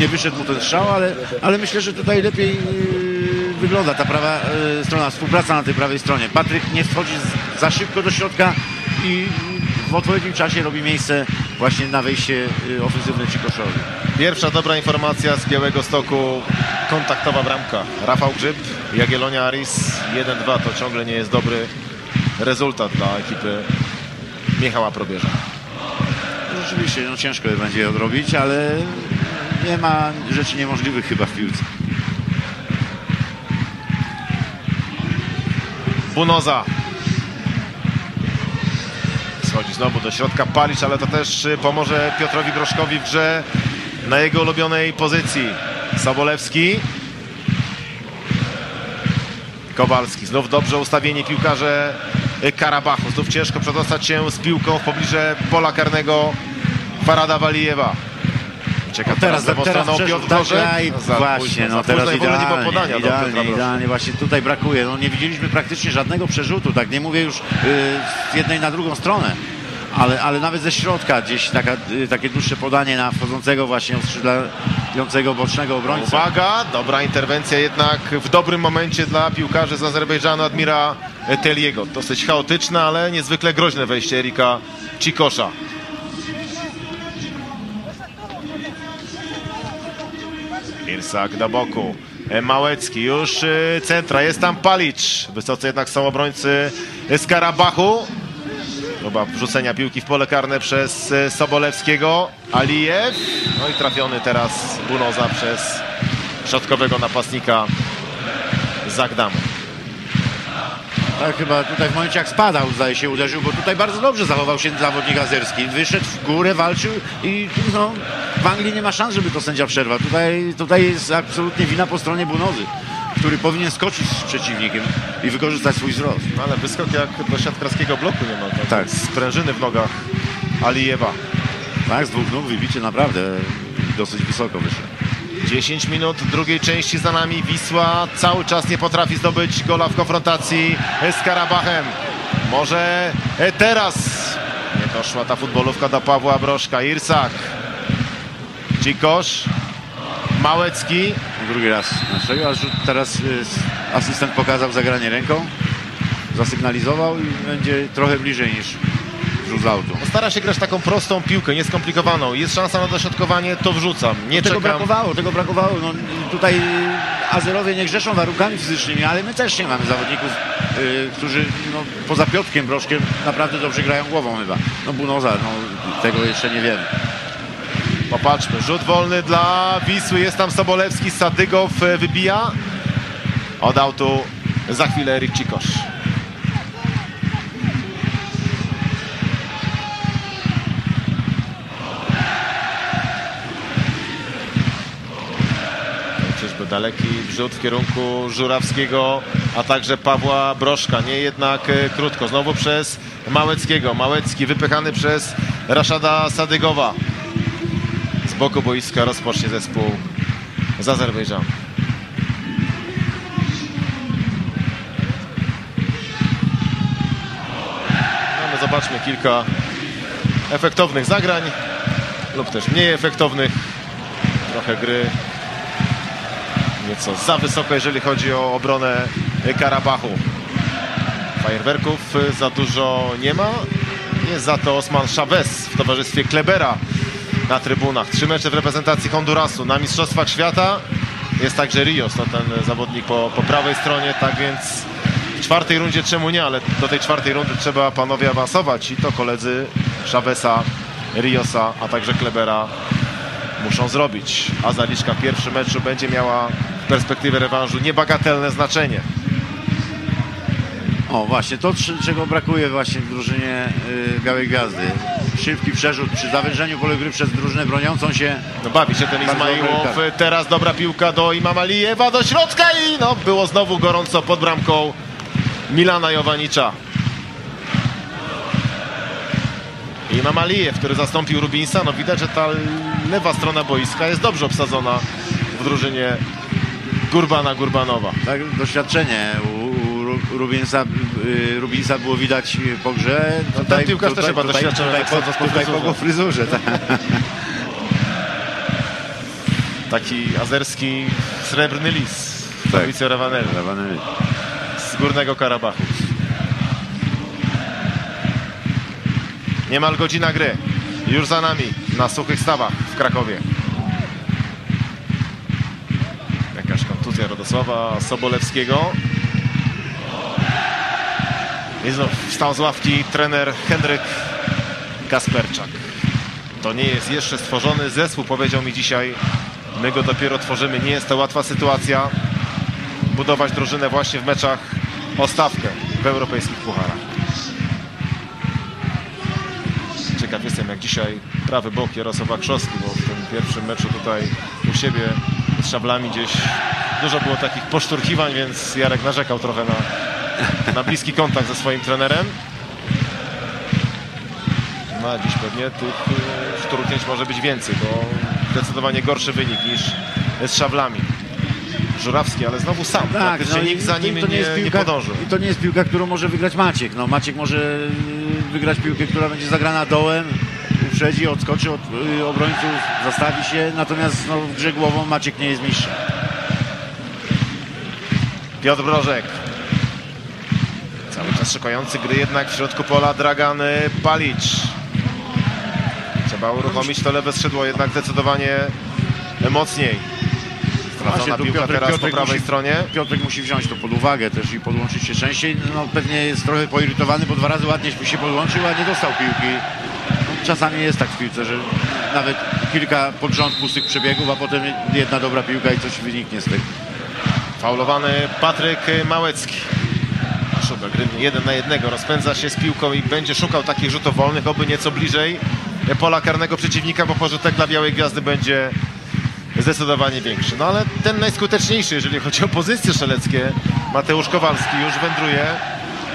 nie wyszedł mu ten strzał, ale, ale myślę, że tutaj lepiej yy, wygląda ta prawa yy, strona, współpraca na tej prawej stronie. Patryk nie wchodzi za szybko do środka i w odpowiednim czasie robi miejsce właśnie na wejście yy, ofensywne Cikoszowi. Pierwsza dobra informacja z Białego Stoku, kontaktowa bramka. Rafał Grzyb, Jagiellonia Aris 1-2 to ciągle nie jest dobry rezultat dla ekipy Michała Probierza. Rzeczywiście no, ciężko je będzie odrobić, ale nie ma rzeczy niemożliwych chyba w piłce. Bunoza. Schodzi znowu do środka Palicz, ale to też pomoże Piotrowi Broszkowi w grze na jego ulubionej pozycji. Sobolewski. Kowalski. Znów dobrze ustawieni piłkarze Karabachu. Znów ciężko przedostać się z piłką w pobliżu pola karnego Farada Walijewa. Ciekaw No teraz, lewą teraz stroną Piotr tak, właśnie, no teraz późno i w ogóle nie było idealnie, podania idealnie, idealnie, właśnie tutaj brakuje. No nie widzieliśmy praktycznie żadnego przerzutu, tak nie mówię już y, z jednej na drugą stronę. Ale, ale nawet ze środka gdzieś taka, y, takie dłuższe podanie na wchodzącego właśnie oskrzydlającego bocznego obrońcę. Uwaga, dobra interwencja jednak w dobrym momencie dla piłkarzy z Azerbejdżanu Admira Teliego. Dosyć chaotyczne, ale niezwykle groźne wejście Erika Cikosza. Irsak do boku. Małecki już y, centra, jest tam Palicz. Wysocy jednak są obrońcy z Karabachu. Próba wrzucenia piłki w pole karne przez e, Sobolewskiego. Alijew. No i trafiony teraz Bunoza przez środkowego napastnika Zagdamu. Tak, chyba tutaj w momencie jak spadał, zdaje się, uderzył, bo tutaj bardzo dobrze zachował się zawodnik azerski. Wyszedł w górę, walczył i no, w Anglii nie ma szans, żeby to sędzia przerwa. Tutaj, tutaj jest absolutnie wina po stronie Bunozy, który powinien skoczyć z przeciwnikiem i wykorzystać swój wzrost. No ale wyskok jak do siatkarskiego bloku nie ma. Tak. Tak. Sprężyny w nogach Alijewa. Tak, z dwóch nóg wybicie naprawdę dosyć wysoko wyszło. 10 minut drugiej części za nami. Wisła cały czas nie potrafi zdobyć gola w konfrontacji z Karabachem. Może e, teraz nie doszła ta futbolówka do Pawła Broszka. Irsak. Dzikosz. Małecki. Drugi raz naszego, a teraz y, asystent pokazał zagranie ręką, zasygnalizował i będzie trochę bliżej niż z autu. Stara się grać taką prostą piłkę, nieskomplikowaną. Jest szansa na dośrodkowanie, to wrzucam. Nie Tego czekam. brakowało, tego brakowało. No, tutaj Azerowie nie grzeszą warunkami fizycznymi, ale my też nie mamy zawodników, y, którzy no, poza Piotrkiem Broszkiem naprawdę dobrze grają głową chyba. No Bunoza, no, tego jeszcze nie wiemy. Popatrzmy, rzut wolny dla Wisły. Jest tam Sobolewski, Sadygow e, wybija. Od tu za chwilę Erik Cikosz. Daleki wrzut w kierunku Żurawskiego, a także Pawła Broszka. Nie jednak e, krótko. Znowu przez Małeckiego. Małecki wypychany przez Raszada Sadygowa. Z boku boiska rozpocznie zespół z Azerbejdżanu. No my zobaczmy kilka efektownych zagrań lub też mniej efektownych. Trochę gry nieco za wysoko, jeżeli chodzi o obronę Karabachu. Fajerwerków za dużo nie ma. Jest za to Osman Chavez w towarzystwie Klebera na trybunach. Trzy mecze w reprezentacji Hondurasu na Mistrzostwach Świata. Jest także Rios, to ten zawodnik po, po prawej stronie, tak więc w czwartej rundzie czemu nie, ale do tej czwartej rundy trzeba panowie awansować i to koledzy Chaveza, Riosa, a także Klebera muszą zrobić. A zaliczka w pierwszym meczu będzie miała w perspektywie rewanżu niebagatelne znaczenie. O właśnie, to czego brakuje właśnie w drużynie y, Białej Gwiazdy. Szybki przerzut przy zawężeniu polu gry przez drużynę broniącą się. No bawi się ten Izmaiłow. Teraz dobra piłka do Imam Alijewa, do środka i no było znowu gorąco pod bramką Milana Jowanicza. Imam Alijew, który zastąpił Rubinsa. No widać, że ta lewa strona boiska jest dobrze obsadzona w drużynie Gurbana Gurbanowa. Tak, doświadczenie u, u Ru- Rubinsa, y, Rubinsa było widać po grze. ten piłkarz też chyba tutaj, doświadczony, tutaj, tak po, po tutaj po fryzurze. Tak. Taki azerski srebrny lis. Tak. Fabrizio Ravanelli z Górnego Karabachu. Niemal godzina gry. Już za nami na suchych stawach w Krakowie. Jakaś kontuzja Radosława Sobolewskiego. I znów wstał z ławki trener Henryk Kasperczak. To nie jest jeszcze stworzony zespół, powiedział mi dzisiaj. My go dopiero tworzymy. Nie jest to łatwa sytuacja. Budować drużynę właśnie w meczach o stawkę w europejskich pucharach. Ciekaw jestem jak dzisiaj prawy bok Jarosław Krzowski, bo w tym pierwszym meczu tutaj u siebie z szablami gdzieś dużo było takich poszturchiwań, więc Jarek narzekał trochę na, na bliski kontakt ze swoim trenerem. No a dziś pewnie tych y, szturchnięć może być więcej, bo zdecydowanie gorszy wynik niż z szablami. Żurawski, ale znowu sam. Praktycznie no nikt za nim nie, jest nie piłka, podążył. I to nie jest piłka, którą może wygrać Maciek. No, Maciek może y, wygrać piłkę, która będzie zagrana dołem, uprzedzi, odskoczy od y, obrońców, zastawi się, natomiast no, w grze głową Maciek nie jest mistrzem. Piotr Brożek. Cały czas szukający gry jednak w środku pola Dragan Palicz. Trzeba uruchomić to lewe skrzydło jednak zdecydowanie mocniej. Właśnie tu piłka Piotrek- teraz po Piotrek prawej musi- stronie. Piotrek musi wziąć to pod uwagę też i podłączyć się częściej. No pewnie jest trochę poirytowany, bo dwa razy ładnie się podłączył, a nie dostał piłki. No, czasami jest tak w piłce, że nawet kilka pod rząd pustych przebiegów, a potem jedna dobra piłka i coś wyniknie z tego. Faulowany Patryk Małecki. Szubek gry jeden na jednego rozpędza się z piłką i będzie szukał takich rzutów wolnych, oby nieco bliżej pola karnego przeciwnika, bo pożytek dla Białej Gwiazdy będzie zdecydowanie większy. No ale ten najskuteczniejszy, jeżeli chodzi o pozycje strzeleckie, Mateusz Kowalski już wędruje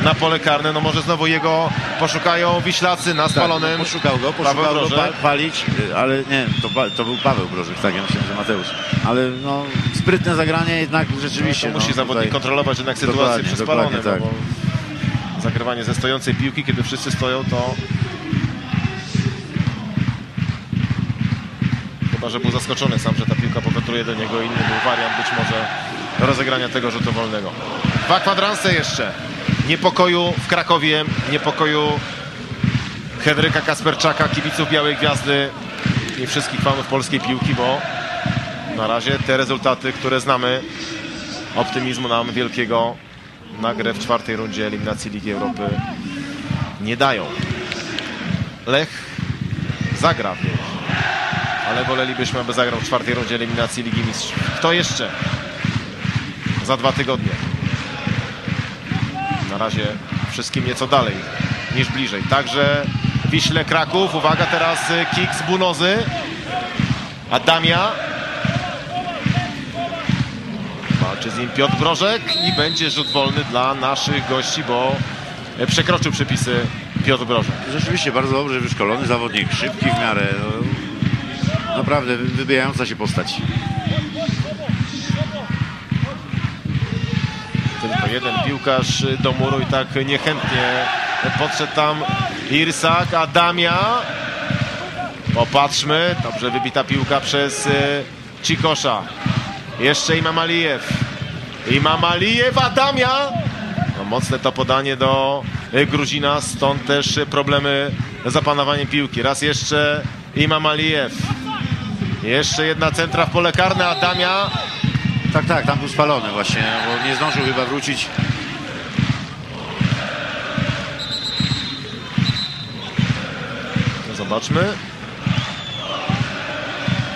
na pole karne. No może znowu jego poszukają Wiślacy na spalonym. Tak, no, poszukał go, Paweł poszukał go Brożek. pa palić, y, ale nie, to, to był Paweł Brożek, tak, ja myślałem, że Mateusz. Ale no, sprytne zagranie jednak rzeczywiście. To musi no, zawodnik tutaj- kontrolować jednak sytuację przy spalonym. No, tak. zagrywanie ze stojącej piłki, kiedy wszyscy stoją, to chyba, był zaskoczony sam, że ta piłka powędruje do niego. Inny był wariant być może rozegrania tego rzutu wolnego. Dwa kwadranse jeszcze. Niepokoju w Krakowie, niepokoju Henryka Kasperczaka, kibiców Białej Gwiazdy i wszystkich fanów polskiej piłki, bo na razie te rezultaty, które znamy, optymizmu nam wielkiego na grę w czwartej rundzie eliminacji Ligi Europy nie dają. Lech zagra w ale wolelibyśmy, aby zagrał w czwartej rundzie eliminacji Ligi Mistrzów. Kto jeszcze? Za dwa tygodnie. Na razie wszystkim nieco dalej niż bliżej. Także Wiśle Kraków. Uwaga teraz y, kick z Bunozy. Adamia. Walczy z nim Piotr Brożek i będzie rzut wolny dla naszych gości, bo e, przekroczył przepisy Piotr Brożek. Rzeczywiście bardzo dobrze wyszkolony zawodnik, szybki w miarę. Naprawdę wy- wybijająca się postać. Tylko jeden piłkarz do muru i tak niechętnie podszedł tam Irsak, Adamia. Popatrzmy, dobrze wybita piłka przez e, Cikosza. Jeszcze Imam Alijew. Imam Alijew, Adamia. No, mocne to podanie do e, Gruzina, stąd też problemy z zapanowaniem piłki. Raz jeszcze Imam Alijew. Jeszcze jedna centra w pole karne, Adamia. Tak, tak, tam był spalony właśnie, bo nie zdążył chyba wrócić. No Zobaczmy.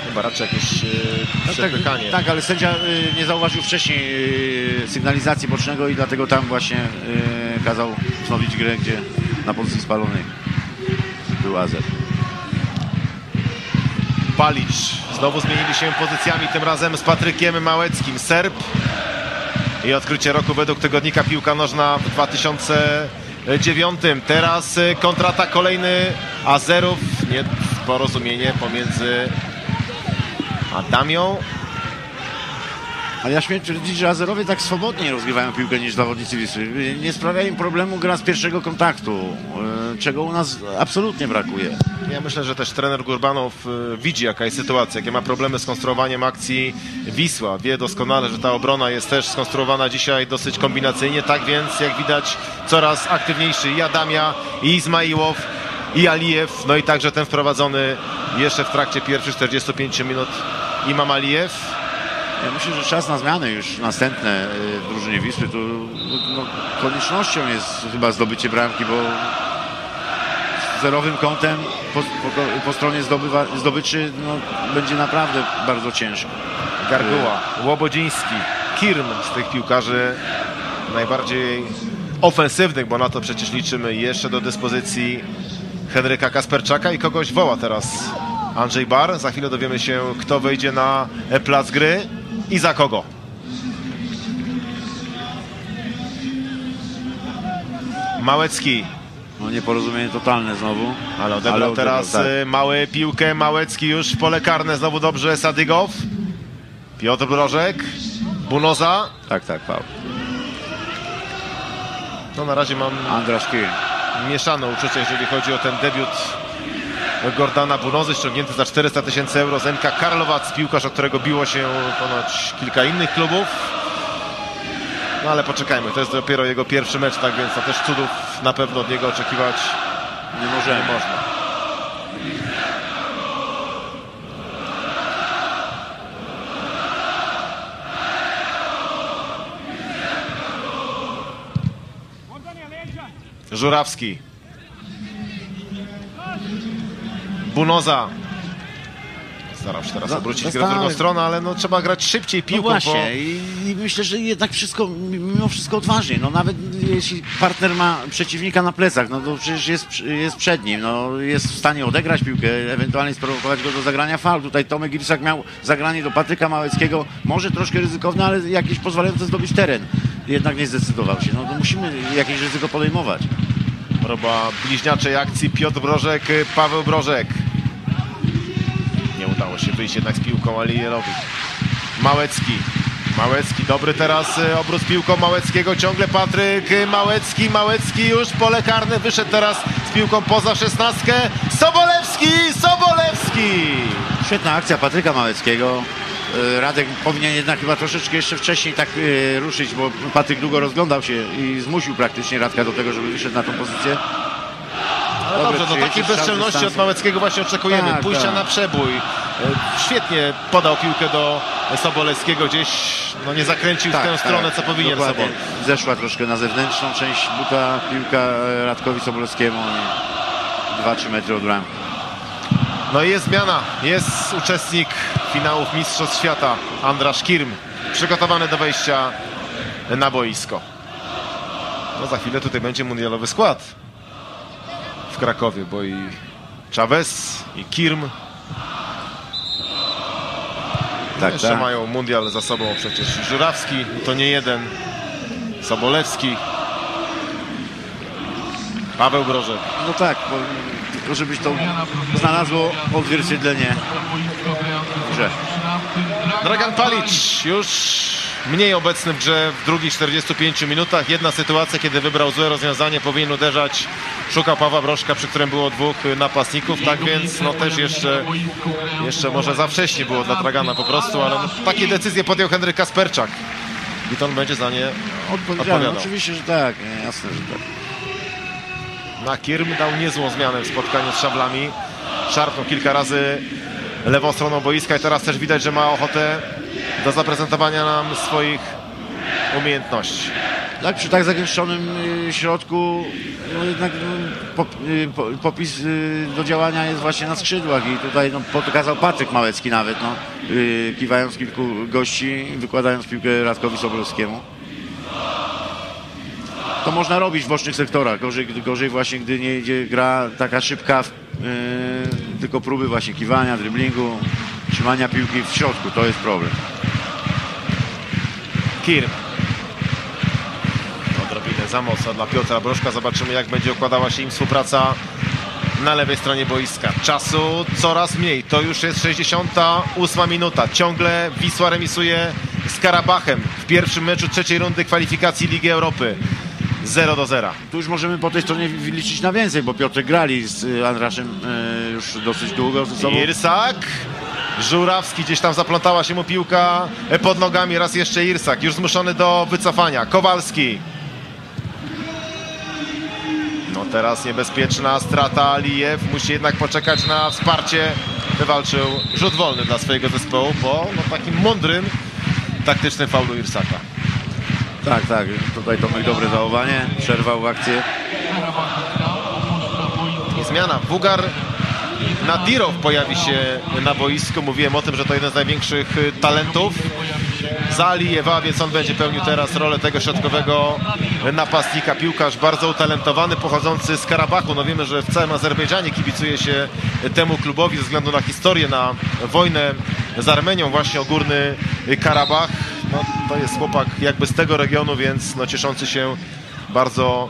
Chyba raczej jakieś yy, No przepychanie. tak, ale sędzia y, nie zauważył wcześniej y, sygnalizacji bocznego i dlatego tam właśnie kazał wznowić grę, gdzie na pozycji spalonej był Azer. Palicz. Znowu zmienili się pozycjami, tym razem z Patrykiem Małeckim. Serb. I odkrycie roku według tygodnika Piłka Nożna w 2009. Teraz y, kontrata kolejny Azerów. Nieporozumienie pomiędzy Adamią. Ale ja śmiem twierdzić, że Azerowie tak swobodniej rozgrywają piłkę niż zawodnicy Wisły. Nie sprawia im problemu gra z pierwszego kontaktu, y, czego u nas absolutnie brakuje. Ja myślę, że też trener Gurbanow y, widzi jaka jest sytuacja, jakie ma problemy z konstruowaniem akcji Wisła. Wie doskonale, że ta obrona jest też skonstruowana dzisiaj dosyć kombinacyjnie, tak więc jak widać coraz aktywniejszy i Adamia, i Izmaiłow, i Alijew, no i także ten wprowadzony jeszcze w trakcie pierwszych 45 minut Imam Alijew. Ja myślę, że czas na zmiany już następne y, w drużynie Wisły. Tu no, koniecznością jest chyba zdobycie bramki, bo zerowym kątem po, po, po stronie zdobywa, zdobyczy no, będzie naprawdę bardzo ciężko. Garguła, Łobodziński, Kirm z tych piłkarzy najbardziej ofensywnych, bo na to przecież liczymy jeszcze do dyspozycji Henryka Kasperczaka i kogoś woła teraz Andrzej Bar. Za chwilę dowiemy się, kto wejdzie na plac gry i za kogo. Małecki, No nieporozumienie totalne znowu. ale odebrał Ale odebrał, teraz tak. y, mały piłkę. Małecki już w pole karne, znowu dobrze Sadygow. Piotr Brożek, Bunoza. Tak, tak, Paweł. No na razie mam Andrasz Kir. mieszane uczucia, jeżeli chodzi o ten debiut no, Gordana Bunozy, ściągnięty za 400 tysięcy euro z NK Karlowac, piłkarz, o którego biło się ponoć kilka innych klubów. No ale poczekajmy, to jest dopiero jego pierwszy mecz, tak więc no też cudów na pewno od niego oczekiwać nie możemy. Nie można. Żurawski Bunoza. Starał się teraz obrócić grę w drugą stronę, ale no, trzeba grać szybciej No piłką. bo... właśnie i, i myślę, że jednak wszystko, mimo wszystko odważnie, no nawet jeśli partner ma przeciwnika na plecach, no to przecież jest, jest przed nim, no jest w stanie odegrać piłkę, ewentualnie sprowokować go do zagrania fal. Tutaj Tomek Gilsak miał zagranie do Patryka Małeckiego, może troszkę ryzykowne, ale jakieś pozwalające zdobyć teren. Jednak nie zdecydował się, no to musimy jakieś ryzyko podejmować. Próba bliźniaczej akcji Piotr Brożek, y, Paweł Brożek. Nie udało się wyjść jednak z piłką Alierowi. Małecki. Małecki, dobry teraz y, obrót piłką Małeckiego, ciągle Patryk y, Małecki, Małecki już pole karne, wyszedł teraz z piłką poza szesnastkę. Sobolewski, Sobolewski! Świetna akcja Patryka Małeckiego. E, Radek powinien jednak chyba troszeczkę jeszcze wcześniej tak e, ruszyć, bo Patryk długo rozglądał się i zmusił praktycznie Radka do tego, żeby wyszedł na tą pozycję. Ale dobrze, no takiej bezczelności od. Małeckiego właśnie oczekujemy. Tak, Pójścia tak. na przebój. E, Świetnie podał piłkę do Sobolewskiego, gdzieś no, nie zakręcił w tę stronę, co powinien Tak, dokładnie. Sobol. Zeszła troszkę na zewnętrzną część buta piłka Radkowi Sobolewskiemu i 2-3 metry od bramki. No i jest zmiana. Jest uczestnik finałów Mistrzostw Świata, Andrasz Kirm, przygotowany do wejścia na boisko. No za chwilę tutaj będzie mundialowy skład w Krakowie, bo i Chavez, i Kirm Tak, jeszcze tak. mają mundial za sobą przecież. Żurawski to nie jeden, Sobolewski, Paweł Brożek. No tak, bo, tylko żebyś to znalazło odzwierciedlenie w grze. Dragan Palic już mniej obecny w grze w drugich 45 minutach. Jedna sytuacja, kiedy wybrał złe rozwiązanie, powinien uderzać. Szukał Pawła Broszka, przy którym było dwóch napastników, tak więc no też jeszcze, jeszcze może za wcześnie było dla Dragana po prostu, ale no, takie decyzje podjął Henryk Kasperczak. I to on będzie za nie Odpowiedzialny, odpowiadał. oczywiście, że tak, jasne, że tak. Na Kirm dał niezłą zmianę w spotkaniu z Szablami. Szarpnął kilka razy lewą stroną boiska i teraz też widać, że ma ochotę do zaprezentowania nam swoich umiejętności. Tak, przy tak zagęszczonym y, środku no jednak no, y, po, popis y, do działania jest właśnie na skrzydłach i tutaj no, pokazał Patryk Małecki nawet, no, kiwając kilku gości, wykładając piłkę Radkowi Sobolewskiemu. To można robić w bocznych sektorach, gorzej, gorzej właśnie, gdy nie idzie gra taka szybka, y, tylko próby właśnie kiwania, driblingu, trzymania piłki w środku, to jest problem. Kirm. Odrobinę za mocno dla Piotra Broszka. Zobaczymy, jak będzie układała się im współpraca na lewej stronie boiska. Czasu coraz mniej. To już jest 68 minuta. Ciągle Wisła remisuje z Karabachem w pierwszym meczu trzeciej rundy kwalifikacji Ligi Europy. 0 do 0. Tu już możemy po tej stronie liczyć na więcej, bo Piotrek grali z y, Andraszem y, już dosyć długo ze sobą. Irsak. Żurawski, gdzieś tam zaplątała się mu piłka pod nogami. Raz jeszcze Irsak, już zmuszony do wycofania. Kowalski. No teraz niebezpieczna strata Alijew. Musi jednak poczekać na wsparcie. Wywalczył rzut wolny dla swojego zespołu po no, takim mądrym, taktycznym faulu Irsaka. Tak, tak, tutaj Tomek dobre zachowanie, przerwał akcję. I zmiana. Bugar Nadirow pojawi się na boisku. Mówiłem o tym, że to jeden z największych y, talentów. Za Alijewa, więc on będzie pełnił teraz rolę tego środkowego napastnika. Piłkarz bardzo utalentowany, pochodzący z Karabachu. No wiemy, że w całym Azerbejdżanie kibicuje się temu klubowi ze względu na historię, na wojnę z Armenią, właśnie o Górny Karabach. No, to jest chłopak jakby z tego regionu, więc no, cieszący się bardzo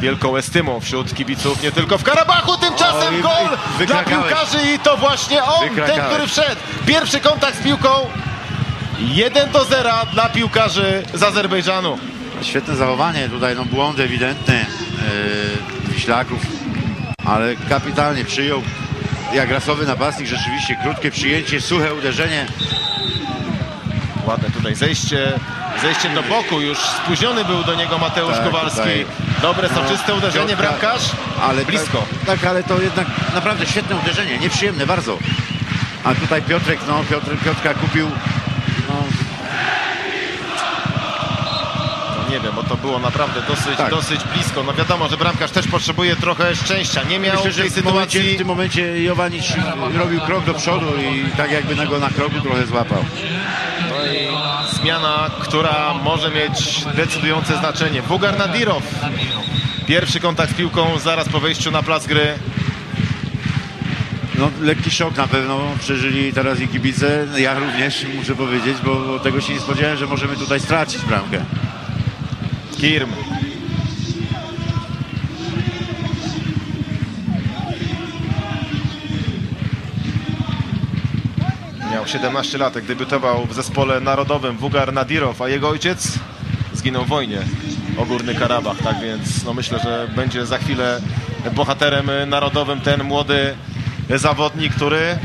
wielką estymą wśród kibiców, nie tylko w Karabachu. Tymczasem O, gol i dla piłkarzy i to właśnie on, ten, który wszedł. Pierwszy kontakt z piłką. 1 do 0 dla piłkarzy z Azerbejdżanu. Świetne zachowanie, tutaj no błąd ewidentny yy, Wiślaków, ale kapitalnie przyjął jak rasowy napastnik, rzeczywiście krótkie przyjęcie, suche uderzenie. Ładne tutaj zejście, zejście do boku. Już spóźniony był do niego Mateusz Tak, Kowalski. tutaj. Dobre, No, soczyste uderzenie, Piotra- bramkarz. Ale Blisko. Tak, tak, ale to jednak naprawdę świetne uderzenie, nieprzyjemne bardzo. A tutaj Piotrek, no Piotr, Piotrka kupił no, nie wiem, bo to było naprawdę dosyć, Tak. dosyć blisko. No wiadomo, że bramkarz też potrzebuje trochę szczęścia. Nie miał Myślę, tej w, tym momencie, sytuacji... w tym momencie Jowanic robił krok do przodu i tak jakby na go na kroku trochę złapał. No i zmiana, która może mieć decydujące znaczenie. Bugar Nadirow. Pierwszy kontakt z piłką zaraz po wejściu na plac gry. No, lekki szok na pewno przeżyli teraz i kibice. Ja również muszę powiedzieć, bo, bo tego się nie spodziewałem, że możemy tutaj stracić bramkę. Kirm. Miał 17 lat, debiutował w zespole narodowym Wugar Nadirow, a jego ojciec zginął w wojnie o Górny Karabach. Tak więc no myślę, że będzie za chwilę bohaterem narodowym ten młody zawodnik, który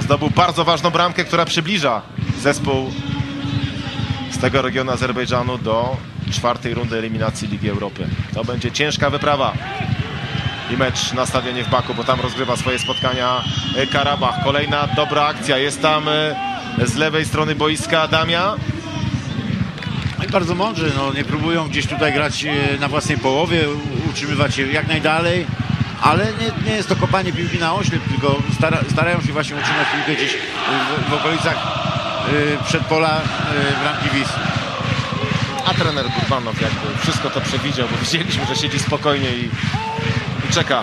zdobył bardzo ważną bramkę, która przybliża zespół z tego regionu Azerbejdżanu do czwartej rundy eliminacji Ligi Europy. To będzie ciężka wyprawa i mecz na stadionie w Baku, bo tam rozgrywa swoje spotkania e, Karabach. Kolejna dobra akcja. Jest tam e, z lewej strony boiska Damia. No bardzo mądrzy, no, nie próbują gdzieś tutaj grać e, na własnej połowie, utrzymywać się jak najdalej, ale nie, nie jest to kopanie piłki na oślep, tylko stara, starają się właśnie utrzymać piłkę gdzieś w, w okolicach e, przedpola e, bramki Wisły. Trener Kurbanow jakby wszystko to przewidział, bo widzieliśmy, że siedzi spokojnie i, i czeka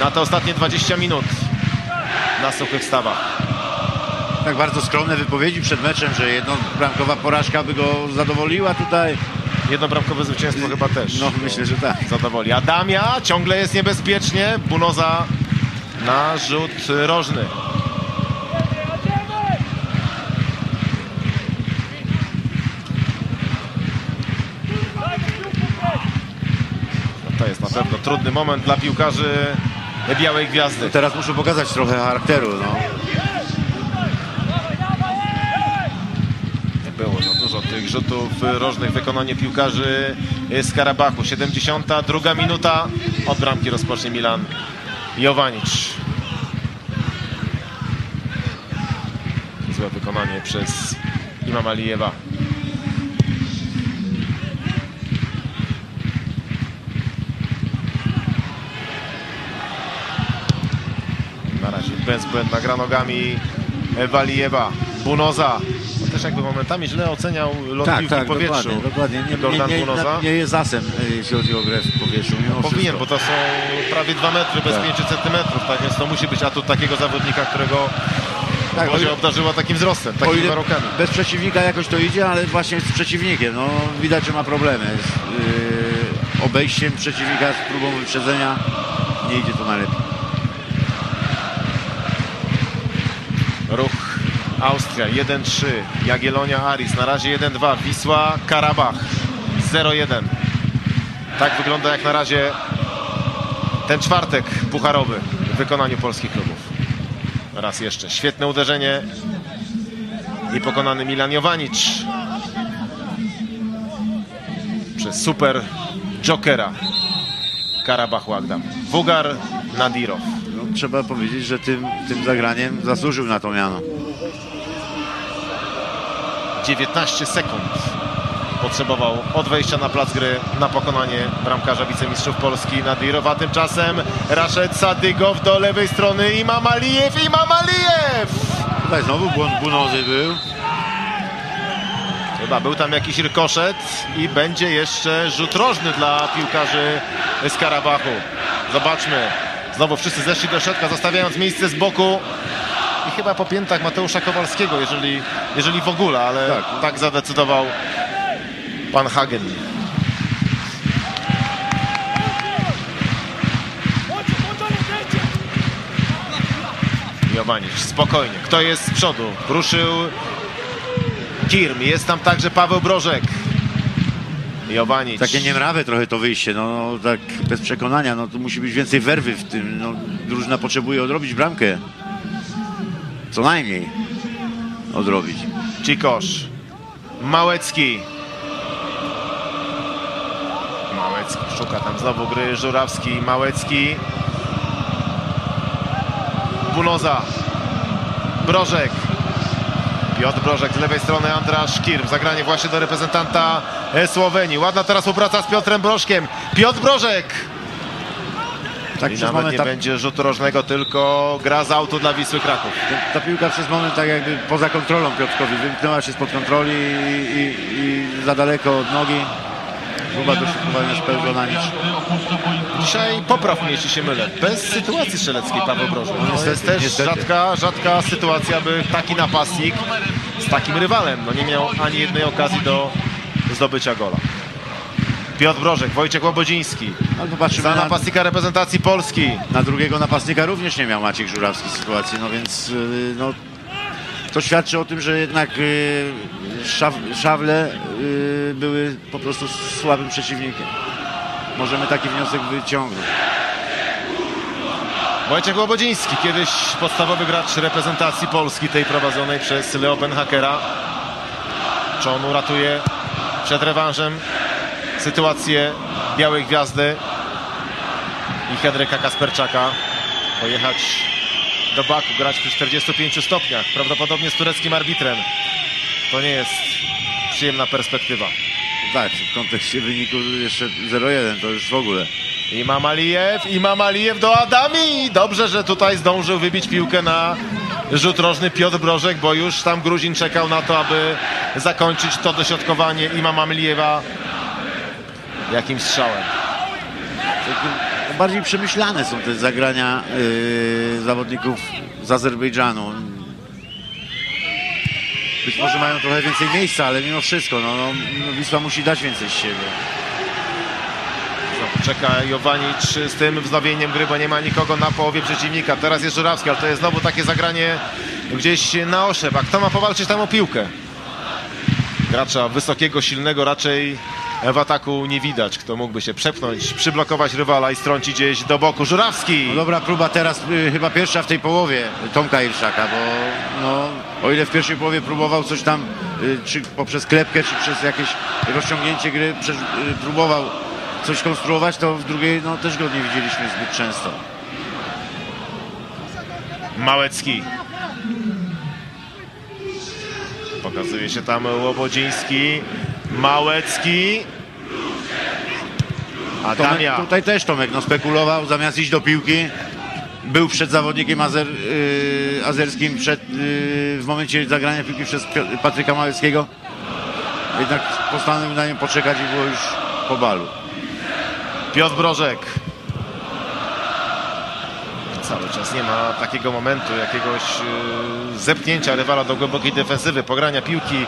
na te ostatnie 20 minut na suchych stawach. Tak bardzo skromne wypowiedzi przed meczem, że jednobramkowa porażka by go zadowoliła tutaj. Jednobramkowe zwycięstwo chyba też. No myślę, że tak. zadowoli. Adamia ciągle jest niebezpiecznie. Bunoza na rzut rożny. No to jest na pewno trudny moment dla piłkarzy Białej Gwiazdy. Teraz muszę pokazać trochę charakteru. No. Było za dużo tych rzutów rożnych w wykonaniu piłkarzy z Karabachu. 72 minuta. Od bramki rozpocznie Milan Jowanic. Złe wykonanie przez Imam Alijewa. Na bezbłędna gra nogami Walijewa. Bunoza. No też jakby momentami źle oceniał lot Tak, piłki tak, w powietrzu. dokładnie. dokładnie. Nie, nie, nie, Bunoza. nie jest asem, e, jeśli chodzi o grę w powietrzu. Mimo Powinien, wszystko. bo to są prawie 2 metry bez Tak. 5 centymetrów, tak więc to musi być atut takiego zawodnika, którego Tak, Boże obdarzyła takim wzrostem, takimi warunkami. bez przeciwnika jakoś to idzie, ale właśnie z przeciwnikiem. No, widać, że ma problemy z yy, obejściem przeciwnika, z próbą wyprzedzenia. Nie idzie to najlepiej. Ruch Austria 1-3, Jagiellonia Aris, na razie 1-2, Wisła Karabach 0-1. Tak wygląda jak na razie ten czwartek pucharowy w wykonaniu polskich klubów. Raz jeszcze, świetne uderzenie i pokonany Milan Jovanic przez super jokera Karabach Łagdam. Wugar Nadirow. Trzeba powiedzieć, że tym, tym zagraniem zasłużył na to miano. 19 sekund potrzebował od wejścia na plac gry na pokonanie bramkarza wicemistrzów Polski Nadirowa. Tymczasem Raszed Sadygow do lewej strony Imam Alijew, Imam Alijew! Tutaj znowu błąd Bunozy był. Chyba był tam jakiś rykoszet i będzie jeszcze rzut rożny dla piłkarzy z Karabachu. Zobaczmy. Znowu wszyscy zeszli do środka, zostawiając miejsce z boku. I chyba po piętach Mateusza Kowalskiego, jeżeli, jeżeli w ogóle, ale tak, Tak. zadecydował pan Hagen. Jowanisz, spokojnie. Kto jest z przodu? Ruszył Kirm. Jest tam także Paweł Brożek. Takie niemrawe trochę to wyjście, no, no tak bez przekonania, no tu musi być więcej werwy w tym, no drużyna potrzebuje odrobić bramkę. Co najmniej odrobić. Cikosz. Małecki. Małecki szuka tam znowu gry. Żurawski, Małecki. Bunoza. Brożek. Piotr Brożek z lewej strony, Andrasz Kirm. Zagranie właśnie do reprezentanta Słowenii. Ładna teraz współpraca z Piotrem Brożkiem. Piotr Brożek! Tak I przez nawet moment nie ta, będzie rzutu rożnego, tylko gra z autu dla Wisły Kraków. ta piłka przez moment tak jakby poza kontrolą Piotrkowi. Wymknęła się spod kontroli i, i, i za daleko od nogi. Próba dośrodkowania spełzła nic. Dzisiaj popraw mnie, jeśli się mylę. Bez sytuacji strzeleckiej Paweł Brożek. To jest też niestety. rzadka, rzadka sytuacja, by taki napastnik z takim rywalem no nie miał ani jednej okazji do zdobycia gola. Piotr Brożek, Wojciech Łobodziński. Ale popatrzymy Za na, napastnika reprezentacji Polski. na drugiego napastnika również nie miał Maciek Żurawski sytuacji, no więc yy, no, to świadczy o tym, że jednak szaw, szawle yy, były po prostu słabym przeciwnikiem. Możemy taki wniosek wyciągnąć. Wojciech Łobodziński, kiedyś podstawowy gracz reprezentacji Polski, tej prowadzonej przez Leo Benhakera. Czy on uratuje przed rewanżem sytuację Białej Gwiazdy i Henryka Kasperczaka. Pojechać do Baku, grać przy 45 stopniach, prawdopodobnie z tureckim arbitrem. To nie jest przyjemna perspektywa. Tak, w kontekście wyniku jeszcze 0-1 to już w ogóle. Imam Alijew, Imam Alijew do Adami. Dobrze, że tutaj zdążył wybić piłkę na rzut rożny Piotr Brożek, bo już tam Gruzin czekał na to, aby zakończyć to dośrodkowanie Imam Alijewa jakimś strzałem. Bardziej przemyślane są te zagrania yy, zawodników z Azerbejdżanu. Być może mają trochę więcej miejsca, ale mimo wszystko no, no Wisła musi dać więcej z siebie. Czeka Jowanicz z tym wznowieniem gry, bo nie ma nikogo na połowie przeciwnika. Teraz jest Żurawski, ale to jest znowu takie zagranie gdzieś na oszep. A kto ma powalczyć tam o piłkę? Gracza wysokiego, silnego raczej w ataku nie widać. Kto mógłby się przepchnąć, przyblokować rywala i strącić gdzieś do boku. Żurawski! No dobra próba teraz, y, chyba pierwsza w tej połowie Tomka Irszaka, bo no, o ile w pierwszej połowie próbował coś tam, y, czy poprzez klepkę, czy przez jakieś rozciągnięcie gry, przez, y, próbował coś konstruować, to w drugiej no, też go nie widzieliśmy zbyt często. Małecki. Pokazuje się tam Łobodziński. Małecki. Tomek, Adamia. tutaj też Tomek no, spekulował, zamiast iść do piłki, był przed zawodnikiem azer, y, azerskim przed, y, w momencie zagrania piłki przez Patryka Małeckiego. Jednak postanowił na nią poczekać i było już po balu. Piotr Brożek. Cały czas nie ma takiego momentu, jakiegoś yy, zepchnięcia rywala do głębokiej defensywy, pogrania piłki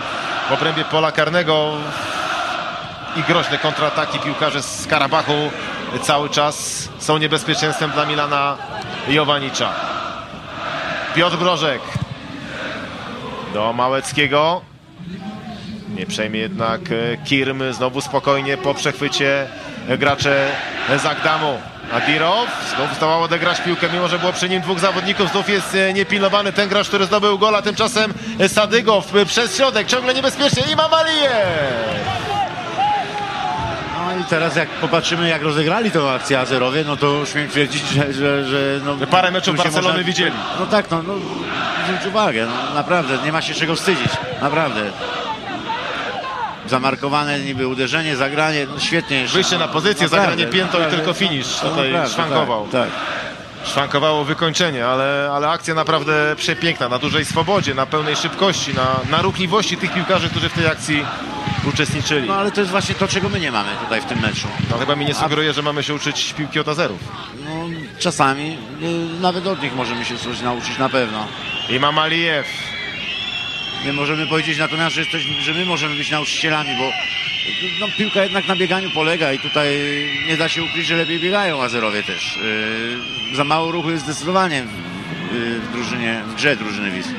w obrębie pola karnego i groźne kontrataki piłkarze z Karabachu cały czas są niebezpieczeństwem dla Milana Jowanicza. Piotr Brożek do Małeckiego. Nie przejmie jednak e, Kirm znowu spokojnie po przechwycie gracze z Agdamu. Adirow znów zdołał odegrać piłkę, mimo że było przy nim dwóch zawodników. Znów jest e, niepilnowany ten gracz, który zdobył gola. Tymczasem e, Sadygow e, przez środek, ciągle niebezpiecznie. I Mamalijew! No i teraz jak popatrzymy jak rozegrali tą akcję Azerowie, no to śmiem twierdzić, że... że, że no, Parę meczów Barcelony widzieli. No tak, no, no zwróć uwagę, no, naprawdę, nie ma się czego wstydzić, naprawdę. Zamarkowane niby uderzenie, zagranie, no świetnie. Wyjście na pozycję, Naprawdę, zagranie piętą i naprawdę, tylko finish. no, Tutaj naprawdę, szwankował. Tak, tak. Szwankowało wykończenie, ale, ale akcja naprawdę przepiękna, na dużej swobodzie, na pełnej szybkości, na, na ruchliwości tych piłkarzy, którzy w tej akcji uczestniczyli. No ale to jest właśnie to, czego my nie mamy tutaj w tym meczu. No chyba mi nie sugeruje, że mamy się uczyć piłki od azerów. No, czasami y, nawet od nich możemy się coś nauczyć na pewno. Imam Alijew. Nie możemy powiedzieć natomiast, że, jesteśmy, że my możemy być nauczycielami, bo no, piłka jednak na bieganiu polega i tutaj nie da się ukryć, że lepiej biegają Azerowie też. Yy, za mało ruchu jest zdecydowanie w, yy, w drużynie, w grze drużyny Wisły.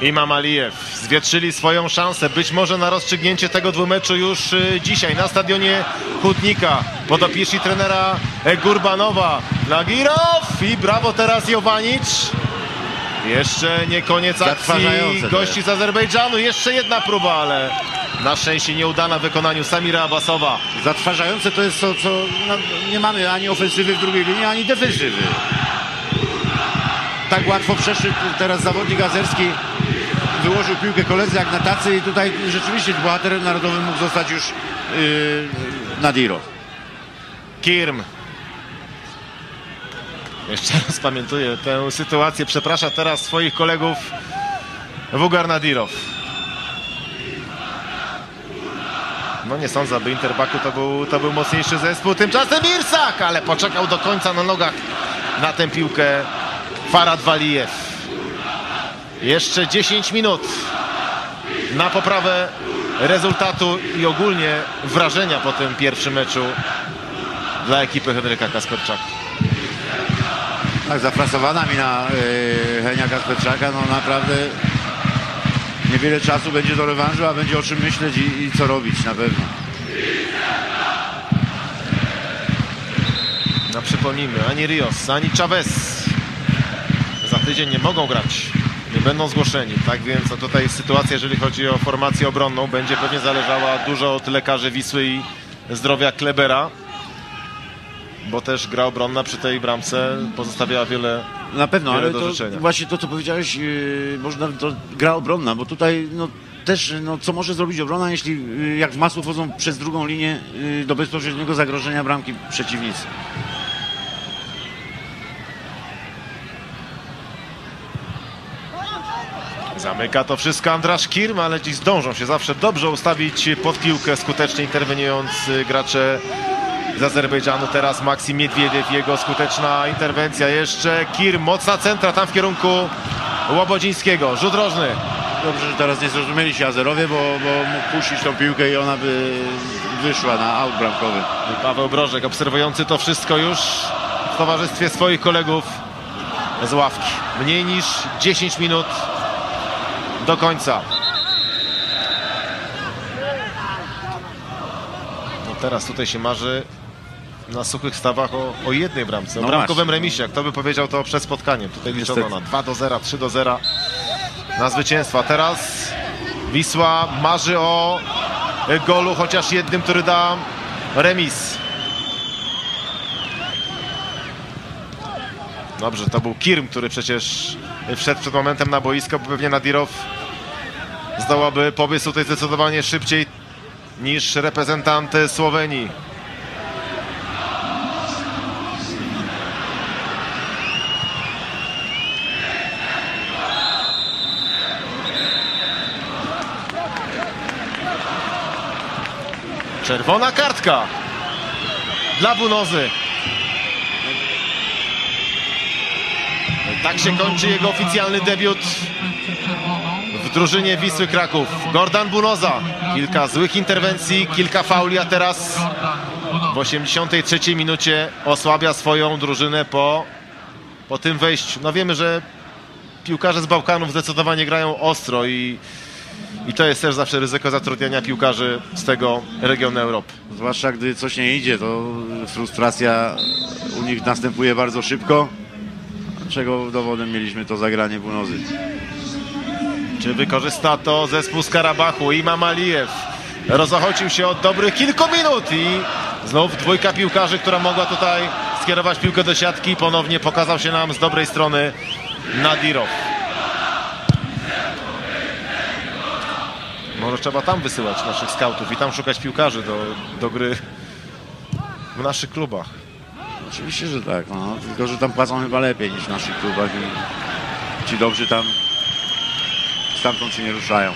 Imam Alijew zwietrzyli swoją szansę, być może na rozstrzygnięcie tego dwumeczu już y, dzisiaj na stadionie Hutnika. Podopieczni trenera Gurbanowa. Nagirow i brawo teraz Jowanicz. Jeszcze nie koniec akcji gości z Azerbejdżanu. Jeszcze jedna próba, ale na szczęście nieudana w wykonaniu Samira Abasowa. Zatrważające to jest to, co no, nie mamy ani ofensywy w drugiej linii, ani defensywy. Tak łatwo przeszedł teraz zawodnik azerski wyłożył piłkę koledzy jak na tacy i tutaj rzeczywiście bohaterem narodowym mógł zostać już yy, Nadirow. Kirm. Jeszcze raz pamiętuję tę sytuację. Przeprasza teraz swoich kolegów Wugar Nadirow. No nie sądzę, aby Interbaku to był, to był mocniejszy zespół. Tymczasem Irsak, ale poczekał do końca na nogach na tę piłkę Farad Walijew. Jeszcze 10 minut na poprawę rezultatu i ogólnie wrażenia po tym pierwszym meczu dla ekipy Henryka Kasperczaka. Tak, zafrasowana mina yy, Henia Kasperczaka, no naprawdę niewiele czasu będzie do rewanżu, a będzie o czym myśleć i, i co robić na pewno. No przypomnijmy, ani Rios, ani Chavez za tydzień nie mogą grać. Nie będą zgłoszeni, tak więc tutaj sytuacja, jeżeli chodzi o formację obronną, będzie pewnie zależała dużo od lekarzy Wisły i zdrowia Klebera, bo też gra obronna przy tej bramce pozostawiała wiele Na pewno, Wiele ale do to życzenia. właśnie to, co powiedziałeś, yy, można, to gra obronna, bo tutaj no, też, no, co może zrobić obrona, jeśli yy, jak w masło wchodzą przez drugą linię yy, do bezpośredniego zagrożenia bramki przeciwnicy. Zamyka to wszystko Andrasz Kirm, ale dziś zdążą się zawsze dobrze ustawić pod piłkę, skutecznie interweniując y, gracze z Azerbejdżanu. Teraz Maksim Miedwiediew, jego skuteczna interwencja. Jeszcze Kirm, mocna centra tam w kierunku Łobodzińskiego. Rzut rożny. Dobrze, że teraz nie zrozumieli się Azerowie, bo, bo mógł puścić tą piłkę i ona by wyszła na aut bramkowy. Paweł Brożek obserwujący to wszystko już w towarzystwie swoich kolegów z ławki. Mniej niż 10 minut do końca. No teraz tutaj się marzy na suchych stawach o, o jednej bramce, o No bramkowym właśnie. remisie. Kto by powiedział to przed spotkaniem? Tutaj liczono Niestety. na 2 do 0, 3 do 0 na zwycięstwa. Teraz Wisła marzy o golu, chociaż jednym, który da remis. Dobrze, to był Kirm, który przecież wszedł przed momentem na boisko, bo pewnie Nadirow zdołaby pobiec tutaj zdecydowanie szybciej niż reprezentant Słowenii. Czerwona kartka dla Bunozy. Tak się kończy jego oficjalny debiut w drużynie Wisły Kraków. Gordan Bunoza. Kilka złych interwencji, kilka fauli, a teraz w 83 minucie osłabia swoją drużynę po, po tym wejściu. No wiemy, że piłkarze z Bałkanów zdecydowanie grają ostro i, i to jest też zawsze ryzyko zatrudniania piłkarzy z tego regionu Europy. Zwłaszcza gdy coś nie idzie, to frustracja u nich następuje bardzo szybko. Czego dowodem mieliśmy to zagranie Bunozy. Czy wykorzysta to zespół z Karabachu? Imam Alijew rozochodził się od dobrych kilku minut i znów dwójka piłkarzy, która mogła tutaj skierować piłkę do siatki. Ponownie pokazał się nam z dobrej strony Nadirow. Może trzeba tam wysyłać naszych skautów i tam szukać piłkarzy do, do gry w naszych klubach. Oczywiście, że tak, no, tylko że tam płacą chyba lepiej niż w naszych klubach i ci dobrzy tam stamtąd się nie ruszają.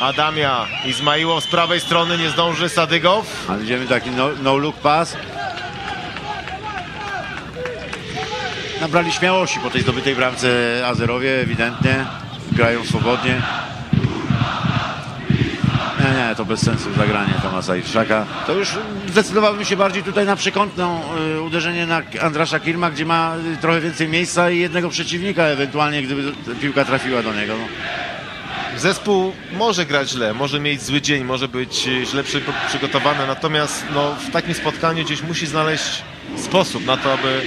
Adamia Izmaiłow z prawej strony nie zdąży Sadygow. A widzimy taki no, no look pass. Nabrali śmiałości po tej zdobytej bramce Azerowie, ewidentnie. Grają swobodnie. Nie, nie, to bez sensu zagranie Tomasa Irszaka. To już zdecydowałbym się bardziej tutaj na przekątną y, uderzenie na Andrasza Kirma, gdzie ma y, trochę więcej miejsca i jednego przeciwnika ewentualnie, gdyby piłka trafiła do niego. No. Zespół może grać źle, może mieć zły dzień, może być e, źle przy, przygotowany, natomiast no, w takim spotkaniu gdzieś musi znaleźć sposób na to, aby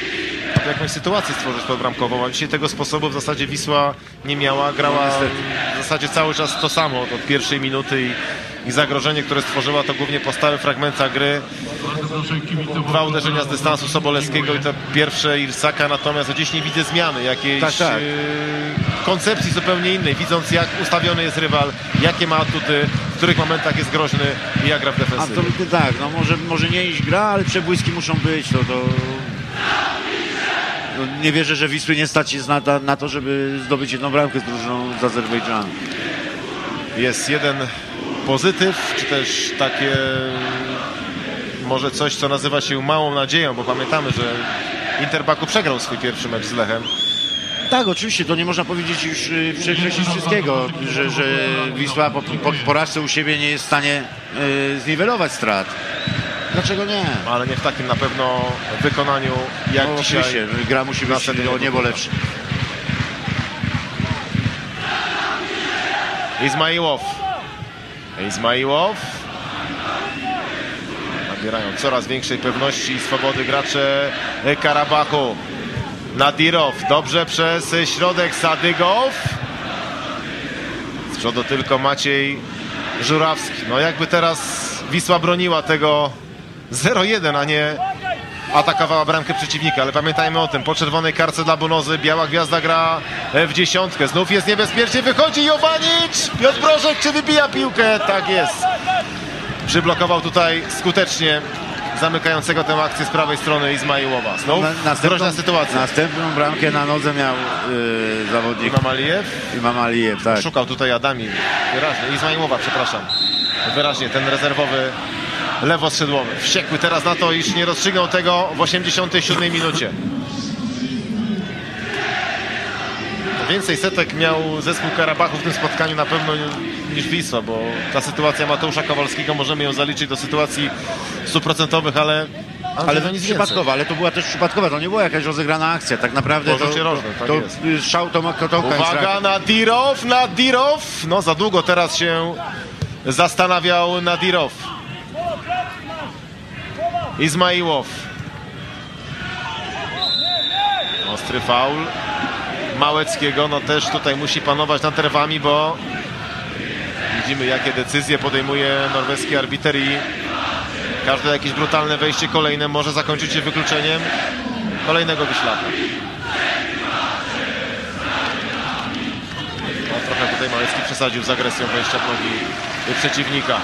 jakąś sytuację stworzyć podbramkową, a dzisiaj tego sposobu w zasadzie Wisła nie miała, grała No, w zasadzie cały czas to samo od pierwszej minuty i, i zagrożenie, które stworzyła to głównie po stałych fragmentach gry. Dwa uderzenia z dystansu Sobolewskiego i to pierwsze Irsaka, natomiast gdzieś nie widzę zmiany, jakiejś Tak, tak. e, koncepcji zupełnie innej, widząc jak ustawiony jest rywal, jakie ma atuty, w których momentach jest groźny i jak gra w defensywie. Tak, no może, może nie iść gra, ale przebłyski muszą być, to, to... No, nie wierzę, że Wisły nie stać jest na, na to, żeby zdobyć jedną bramkę z drużyną z Azerbejdżanu. jest jeden pozytyw, czy też takie może coś, co nazywa się małą nadzieją, bo pamiętamy, że Inter Baku przegrał swój pierwszy mecz z Lechem. Tak, oczywiście, to nie można powiedzieć już y, przekreślić wszystkiego, że, że Wisła po, po porażce u siebie nie jest w stanie y, zniwelować strat. Dlaczego nie? ale nie w takim na pewno wykonaniu jak No, dzisiaj. oczywiście, gra musi być o niebo lepsza. Izmaiłow. Izmaiłow. Nabierają coraz większej pewności i swobody gracze Karabachu. Nadirow, dobrze przez środek Sadygow. Z przodu tylko Maciej Żurawski. No jakby teraz Wisła broniła tego 0-1, a nie atakowała bramkę przeciwnika, ale pamiętajmy o tym, po czerwonej karce dla Bonozy Biała Gwiazda gra w dziesiątkę, znów jest niebezpiecznie, wychodzi Jowanic, Piotr Brożek, czy wybija piłkę? Tak jest. Przyblokował tutaj skutecznie zamykającego tę akcję z prawej strony Izmaiłowa. Znów groźna sytuacja. Następną bramkę na nodze miał y, zawodnik Imam Alijew Imam Alijew, tak. szukał tutaj Adami, wyraźnie, Izmaiłowa, przepraszam. Wyraźnie, ten rezerwowy lewoskrzydłowy. Wściekły teraz na to, iż nie rozstrzygnął tego w 87 minucie. Więcej setek miał zespół Karabachu w tym spotkaniu na pewno niż Wisła, bo ta sytuacja Mateusza Kowalskiego możemy ją zaliczyć do sytuacji stuprocentowych, ale Ale to to nic przypadkowa, ale to była też przypadkowa, to nie była jakaś rozegrana akcja, tak naprawdę to, rożnym, tak to jest. szał Kotołka. Uwaga, Nadirow, Nadirow! No za długo teraz się zastanawiał Nadirow. Izmaiłow. Ostry faul Małeckiego, no też tutaj musi panować nad nerwami, bo widzimy jakie decyzje podejmuje norweski arbiter i każde jakieś brutalne wejście kolejne może zakończyć się wykluczeniem kolejnego wyślaka. No, trochę tutaj Małecki przesadził z agresją wejścia w nogi przeciwnika.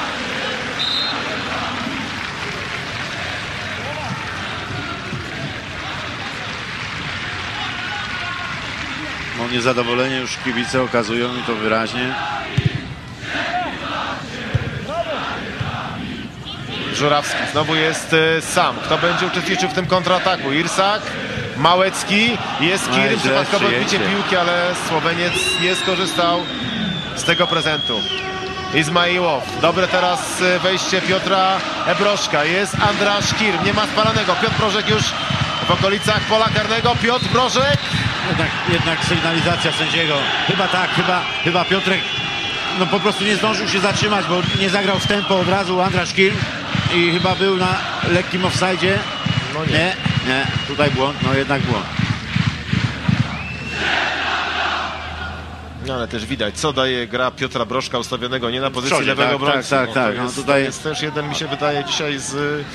No niezadowolenie już kibice okazują mi to wyraźnie. Żurawski znowu jest e, sam. Kto będzie uczestniczył w tym kontrataku? Irsak, Małecki, jest No i Kiry, źle przypadkowe odbicie piłki, ale Słoweniec nie skorzystał z tego prezentu. Izmaiłow, dobre teraz e, wejście Piotra Ebroszka, jest Andrasz Kirm, nie ma spalonego, Piotr Brożek już w okolicach pola karnego, Piotr Brożek, Jednak, jednak sygnalizacja sędziego. Chyba tak, chyba, chyba Piotrek no po prostu nie zdążył się zatrzymać, bo nie zagrał w tempo od razu Andrasz Kim i chyba był na lekkim offside. No nie. nie, nie, tutaj błąd, no jednak błąd. No ale też widać, co daje gra Piotra Brożka ustawionego nie na pozycji przodzie, lewego tak, obrońcy. tak, tak, tak. No jest, tutaj- jest też jeden, mi się wydaje, dzisiaj z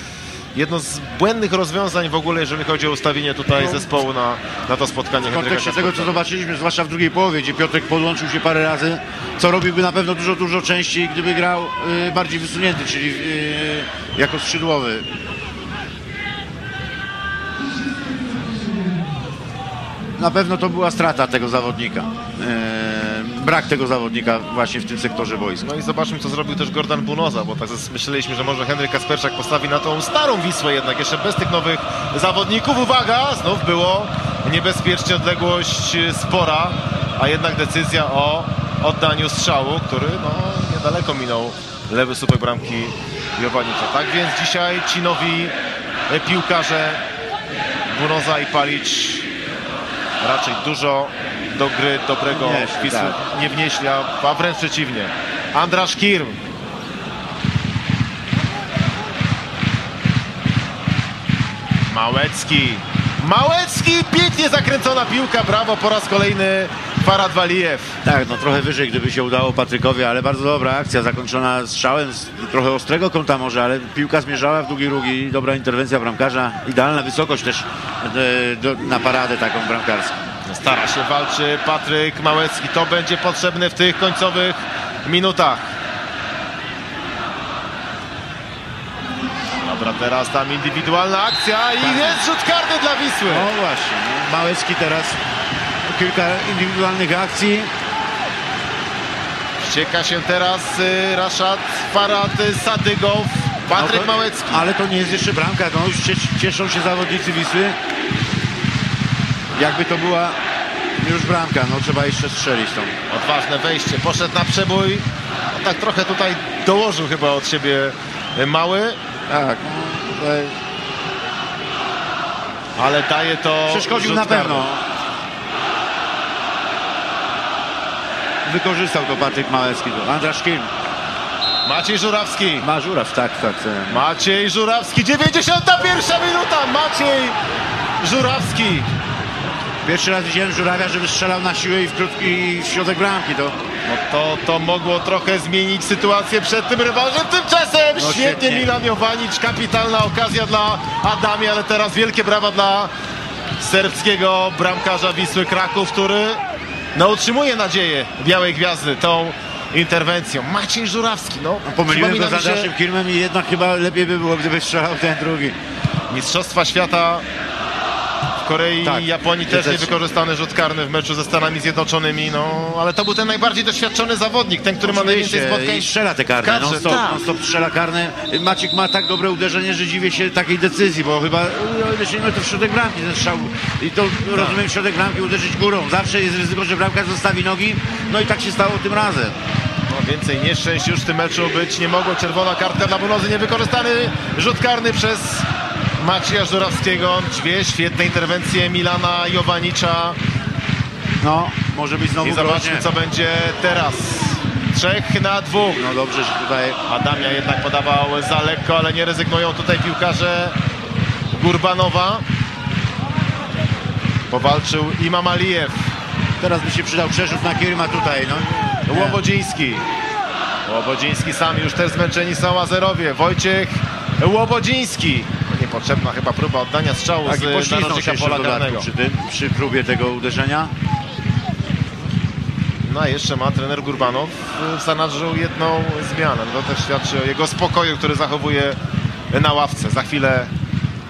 jedno z błędnych rozwiązań w ogóle, jeżeli chodzi o ustawienie tutaj zespołu na, na to spotkanie W kontekście tego, co zobaczyliśmy, zwłaszcza w drugiej połowie, gdzie Piotrek podłączył się parę razy, co robiłby na pewno dużo, dużo częściej, gdyby grał y, bardziej wysunięty, czyli y, jako skrzydłowy. Na pewno to była strata tego zawodnika. Y, brak tego zawodnika właśnie w tym sektorze boiska. No i zobaczmy, co zrobił też Gordon Bunoza, bo tak myśleliśmy, że może Henryk Kasperczak postawi na tą starą Wisłę jednak, jeszcze bez tych nowych zawodników. Uwaga, znów było niebezpiecznie, odległość y, spora, a jednak decyzja o oddaniu strzału, który no, niedaleko minął lewy słupek bramki Jowanicza. Tak więc dzisiaj ci nowi piłkarze Bunoza i Palicz raczej dużo do gry dobrego Wnieśli, Wisły tak. nie wnieśli, a a wręcz przeciwnie. Andrasz Kirm. Małecki. Małecki, pięknie zakręcona piłka, brawo po raz kolejny Farad Walijew. Tak, no trochę wyżej, gdyby się udało Patrykowi, ale bardzo dobra akcja, zakończona strzałem z trochę ostrego kąta może, ale piłka zmierzała w długi róg i dobra interwencja bramkarza. Idealna wysokość też e, na paradę taką bramkarską. Stara się, walczy Patryk Małecki. To będzie potrzebne w tych końcowych minutach. Dobra, teraz tam indywidualna akcja i jest rzut karny dla Wisły. No właśnie, Małecki teraz kilka indywidualnych akcji. Ścieka się teraz y, Raszad Farad Sadygow. Patryk No to- Małecki. Ale to nie jest jeszcze bramka, no już cie- cieszą się zawodnicy Wisły. Jakby to była już bramka, no trzeba jeszcze strzelić tą. Odważne wejście, poszedł na przebój. No, tak trochę tutaj dołożył chyba od siebie mały, Tak, no, tutaj ale daje to przeszkodził na pewno. Wykorzystał to Patryk Małecki. Andrasz Kim. Maciej Żurawski. Ma Żuraw, tak, tak. tak. Maciej Żurawski, 91 minuta. Maciej Żurawski. Pierwszy raz widziałem Żurawia, żeby strzelał na siłę i w krótki w środek bramki. To No to, to mogło trochę zmienić sytuację przed tym rywalem. Tymczasem No świetnie świetnie. Milan Jowanic, kapitalna okazja dla Adami, ale teraz wielkie brawa dla serbskiego bramkarza Wisły Kraków, który no, utrzymuje nadzieję Białej Gwiazdy tą interwencją. Maciej Żurawski, no, pomyliłem go z Andraszem Kirmem i jednak chyba lepiej by było, gdyby strzelał ten drugi. Mistrzostwa Świata Korei Tak, i Japonii też niewykorzystany rzut karny w meczu ze Stanami Zjednoczonymi, no ale to był ten najbardziej doświadczony zawodnik, ten, który ma najwięcej Oczywiście, spotkań. I strzela te karne, non stop, tak. non stop strzela karne. Maciek ma tak dobre uderzenie, że dziwię się takiej decyzji, bo chyba o ile się nie mylę, to w środek bramki ten strzał. I to Tak. rozumiem w środek bramki uderzyć górą. Zawsze jest ryzyko, że bramkarz zostawi nogi. No i tak się stało tym razem. No, więcej nieszczęść już w tym meczu być nie mogło. Czerwona kartka dla Bunozy, niewykorzystany rzut karny przez Macieja Żurawskiego. Dwie świetne interwencje Milana Jowanicza. No, może być znowu I zobaczmy groźnie. co będzie teraz. Trzech na dwóch. No dobrze, że tutaj Adamia jednak podawał za lekko, ale nie rezygnują tutaj piłkarze Gurbanowa. Powalczył Imam Alijew, teraz by się przydał przerzut na Kirma tutaj. No. Nie. Łobodziński. Łobodziński sami już też zmęczeni są Azerowie. Wojciech Łobodziński. Niepotrzebna chyba próba oddania strzału Tak, z się narożnika pola karnego. przy, tym, przy próbie tego uderzenia. No a jeszcze ma trener Gurbanow w zanadrzu jedną zmianę. No to też świadczy o jego spokoju, który zachowuje na ławce. Za chwilę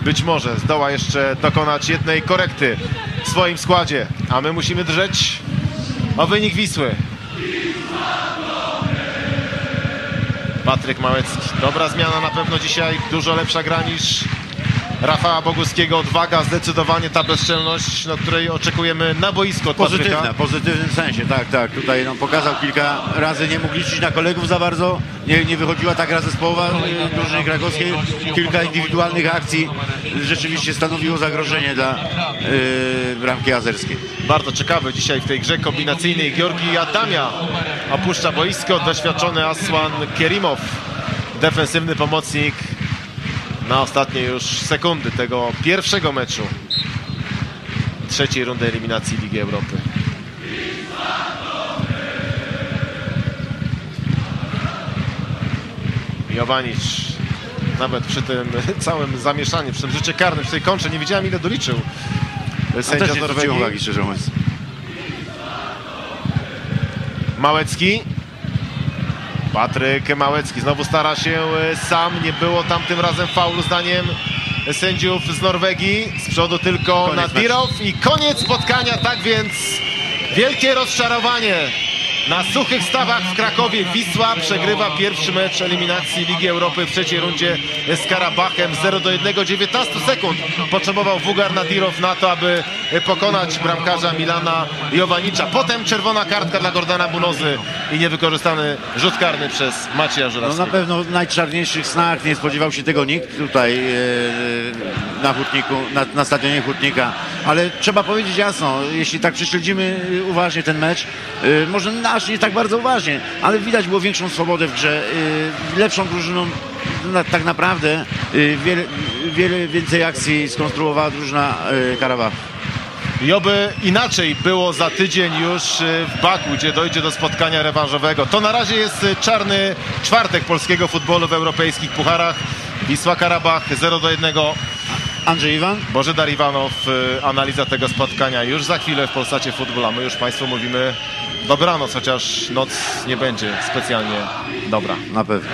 być może zdoła jeszcze dokonać jednej korekty w swoim składzie. A my musimy drżeć o wynik Wisły. Patryk Małecki. Dobra zmiana na pewno dzisiaj. Dużo lepsza gra niż Rafała Boguskiego. Odwaga, zdecydowanie ta bezczelność, no, której oczekujemy na boisko od Patryka. Pozytywne, w pozytywnym sensie, tak, tak. Tutaj no, pokazał kilka razy, nie mógł liczyć na kolegów za bardzo. Nie, nie wychodziła ta gra zespołowa y, drużyny krakowskiej. Kilka indywidualnych akcji rzeczywiście stanowiło zagrożenie dla y, bramki azerskiej. Bardzo ciekawy dzisiaj w tej grze kombinacyjnej Georgi Adamia opuszcza boisko. Doświadczony Aswan Kerimow, defensywny pomocnik na ostatnie już sekundy tego pierwszego meczu trzeciej rundy eliminacji Ligi Europy. Jowanic nawet przy tym całym zamieszaniu, przy tym rzucie karnym, przy tej kontrze, nie wiedziałem ile doliczył sędzia z Norwegii. uwagi, szczerze mówiąc. Małecki. Patryk Małecki znowu stara się e, sam. Nie było tam tym razem faulu zdaniem sędziów z Norwegii. Z przodu tylko Koniec Nadirow i koniec spotkania. Tak więc wielkie rozczarowanie. Na suchych stawach w Krakowie Wisła przegrywa pierwszy mecz eliminacji Ligi Europy w trzeciej rundzie z Karabachem 0 do 1, 19 sekund potrzebował Wugar Nadirow na to, aby pokonać bramkarza Milana Jowanicza. Potem czerwona kartka dla Gordana Bunozy i niewykorzystany rzut karny przez Macieja No na Żurawskiego. pewno w najczarniejszych snach nie spodziewał się tego nikt tutaj e, na Hutniku, na, na stadionie Hutnika. Ale trzeba powiedzieć jasno, jeśli tak prześledzimy e, uważnie ten mecz, e, nasz nie tak bardzo uważnie, ale widać było większą swobodę w grze, e, lepszą drużyną na, tak naprawdę e, wiele, wiele więcej akcji skonstruowała drużyna y, Karabach. I oby inaczej było za tydzień już y, w Baku, gdzie dojdzie do spotkania rewanżowego. To na razie jest y, czarny czwartek polskiego futbolu w europejskich pucharach. Wisła Karabach 0 do 1. Andrzej Iwan? Bożydar Iwanow, y, analiza tego spotkania już za chwilę w Polsacie Futbol, a my już Państwu mówimy dobranoc, chociaż noc nie będzie specjalnie dobra. Na pewno.